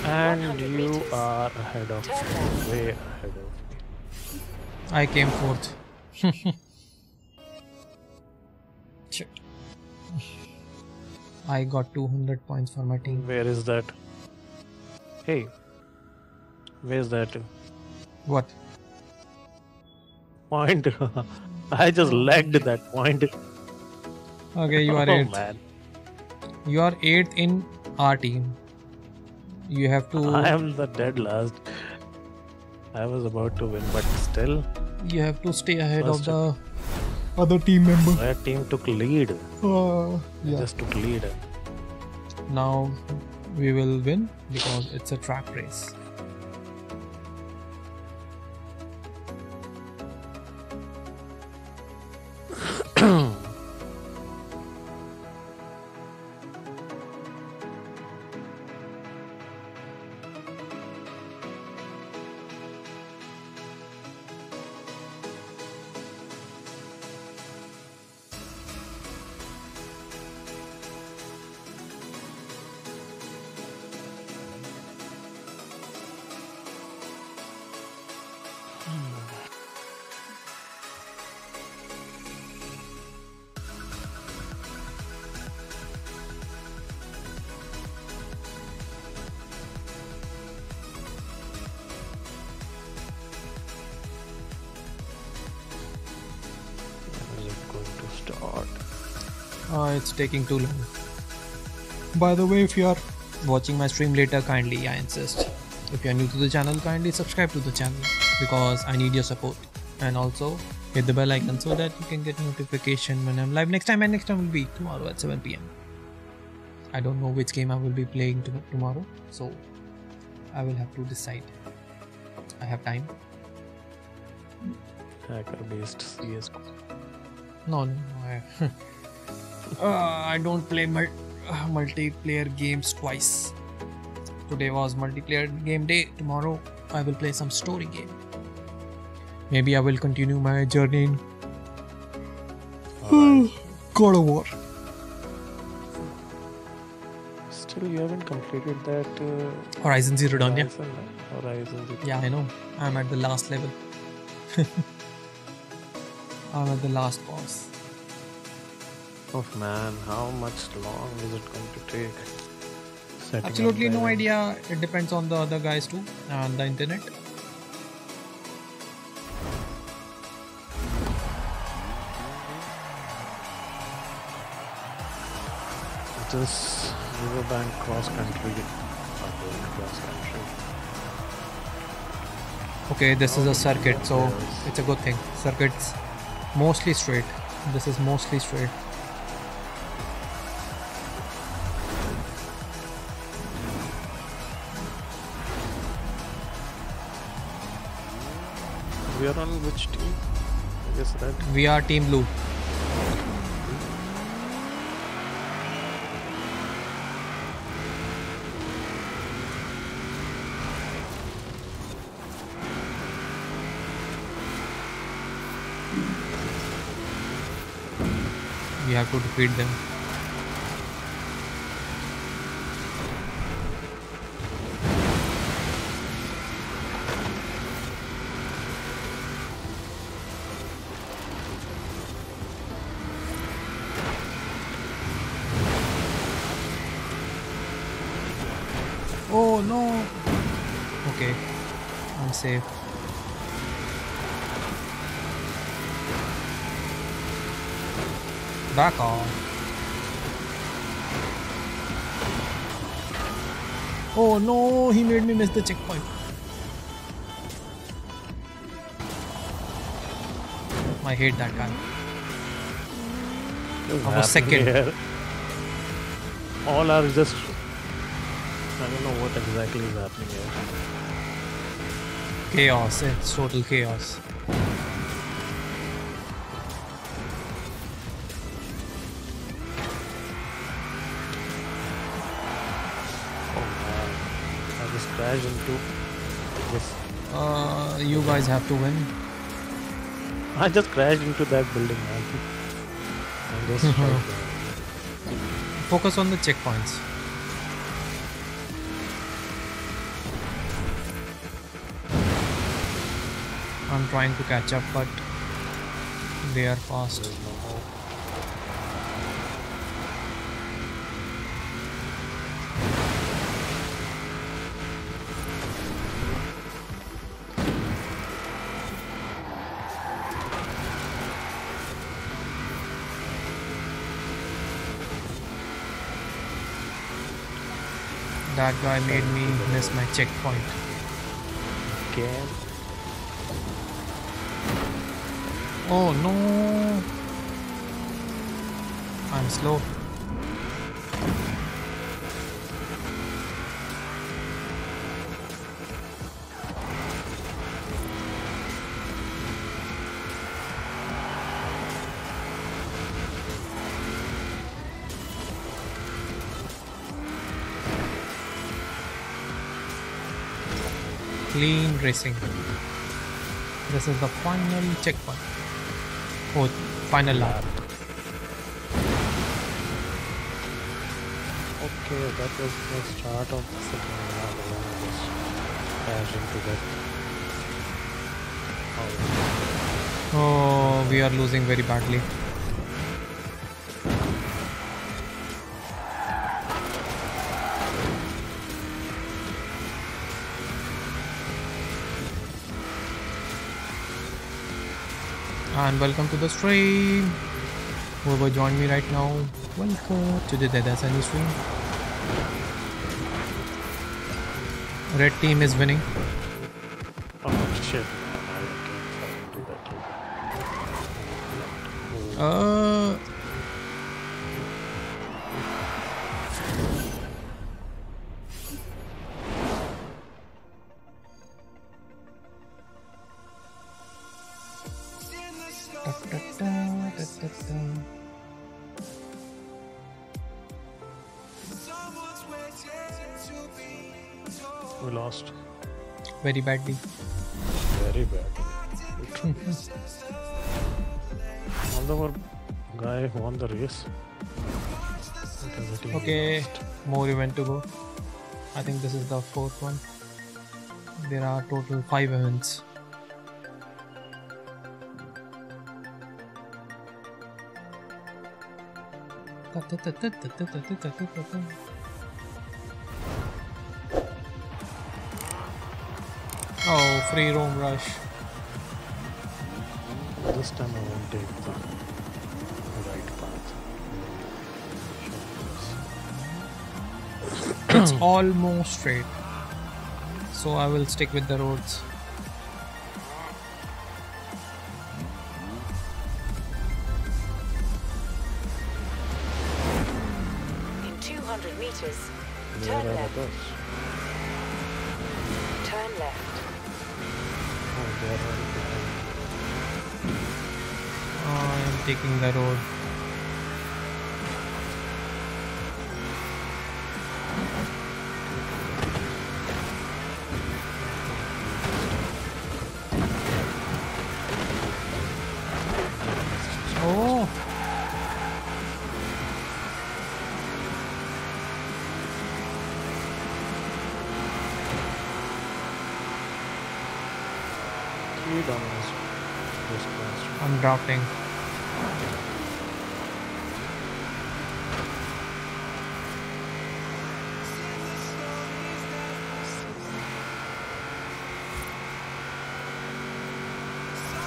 And you meters. are ahead of me, way ahead of me. I came fourth. Shit. I got 200 points for my team. Where is that? Hey, where's that What? point? I just lagged that point. Okay, you are oh, eighth. man. You are eighth in our team. You have to. I am the dead last. I was about to win, but still, You have to stay ahead of First. the other team member. Our team took lead. Uh, They yeah. Just took lead. Now we will win because it's a track race. Taking too long. By the way, if you are watching my stream later, kindly I insist. If you are new to the channel, kindly subscribe to the channel because I need your support. And also hit the bell icon so that you can get notification when I'm live next time. And next time will be tomorrow at 7 pm. I don't know which game I will be playing to- tomorrow, so I will have to decide. I have time. Hacker based CSGO. No, no, no. I, uh, I don't play mul- uh, multiplayer games twice. Today was multiplayer game day. Tomorrow I will play some story game. Maybe I will continue my journey in God of War. Still, you haven't completed that. Uh, Horizon Zero Dawn, yeah. Horizon, Horizon Zero Yeah, I know. I'm at the last level. I'm at the last boss. Oh man, how much long is it going to take? Setting Absolutely no idea. It depends on the other guys too and the internet. This riverbank cross country. Cross country. Okay, this is a oh, circuit, so it's a good thing. Circuits mostly straight. This is mostly straight. Are on which team? I guess red. We are Team Blue. We have to defeat them. Oh no! Okay, I'm safe. Back on. Oh no, he made me miss the checkpoint. I hate that guy. I was second. here? All are just. I don't know what exactly is happening here. Chaos, it's total chaos. Oh man, I just crashed into this. Uh, you guys have to win. I just crashed into that building, man. I'm just. Focus on the checkpoints. I'm trying to catch up, but they are fast. That guy made me miss my checkpoint. Again. Oh no! I'm slow. Clean racing. This is the final checkpoint. Oh, final lap. Okay, that was the start of the second lap. and then I just crashed into that. Oh, we are losing very badly. And welcome to the stream. Whoever joined me right now, welcome to the Deadeye Sunny stream. Red team is winning. oh shit. I can't do that. Uh, Very badly. very badly. Although our guy won the race. Whatever team he Okay, more event to go. I think this is the fourth one. There are total five events. Free roam rush. This time I won't take the right path. It's almost straight. So I will stick with the roads. In 200 meters, turn left. Taking the road. Oh, Three dominance. This class. I'm drafting.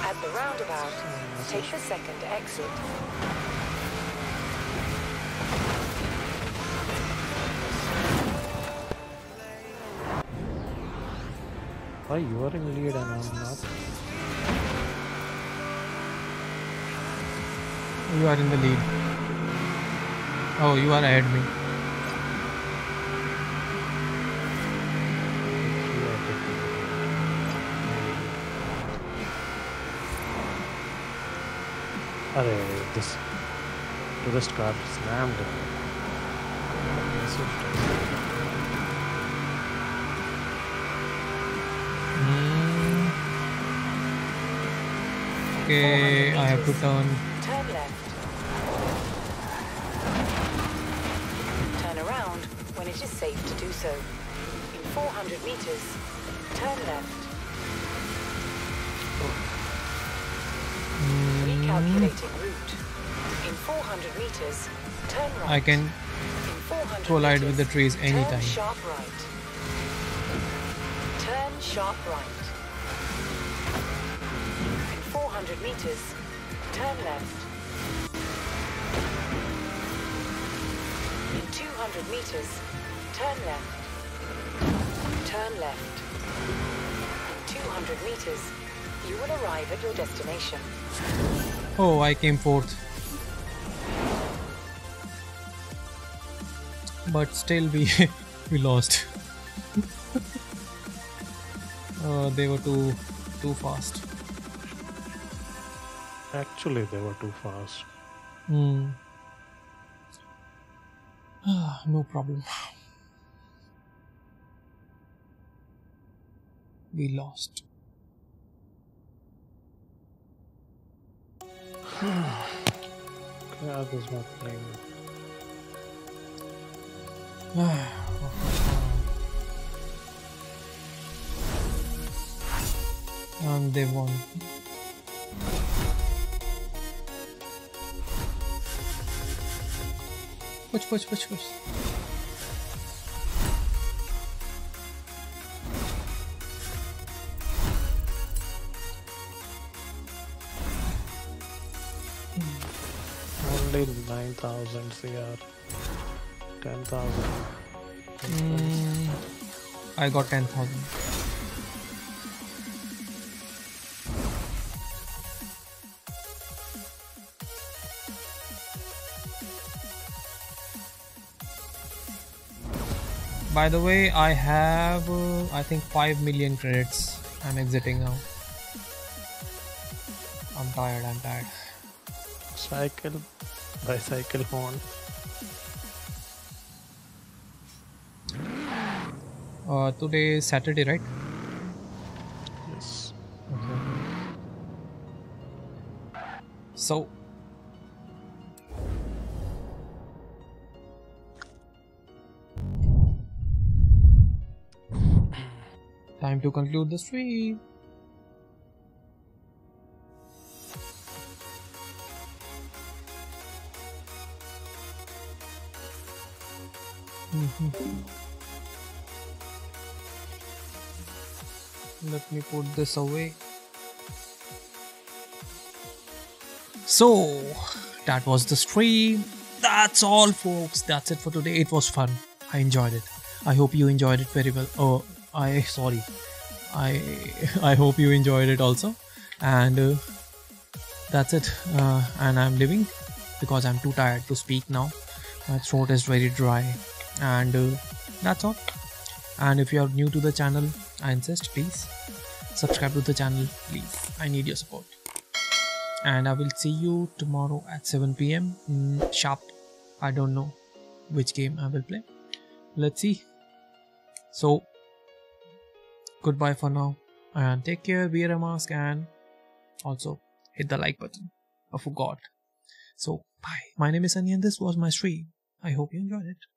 At the roundabout, take the second exit. Why you are in lead and I'm not? You are in the lead. Oh, you are ahead me. अरे this tourist car slammed. Hmm. Okay, I have to turn. Turn left. Turn around when it is safe to do so. In 400 meters, turn left. Recalculating route. In 400 meters, turn right. I can In 400 collide with the meters, trees Turn anytime. sharp right. Turn sharp right. In 400 meters, turn left. In 200 meters, turn left. Turn left. In 200 meters, you will arrive at your destination. Oh, I came fourth. but still we we lost. uh, they were too too fast. Actually, they were too fast. Hmm. no problem. We lost. Yeah, this not playing. and they won. Push, push, push, push. Only 9,000 CR. 10,000. Mm, I got 10,000. By the way, I have uh, I think 5 million credits. I'm exiting now. I'm tired, I'm tired. Cycle. Bicycle horn. Uh, today is Saturday, right? Yes. Okay. So. Time to conclude the stream. Let me put this away. So, that was the stream. That's all, folks. That's it for today. It was fun. I enjoyed it. I hope you enjoyed it very well. Oh, I sorry. I I hope you enjoyed it also. And uh, that's it. Uh, and I'm leaving because I'm too tired to speak now. My throat is very dry. And uh, that's all. And if you are new to the channel, I insist, please subscribe to the channel, please. I need your support. And I will see you tomorrow at 7 pm mm, sharp. I don't know which game I will play. Let's see. So, goodbye for now. And take care, wear a mask, and also hit the like button. I forgot. So, bye. My name is Sunny, and this was my stream. I hope you enjoyed it.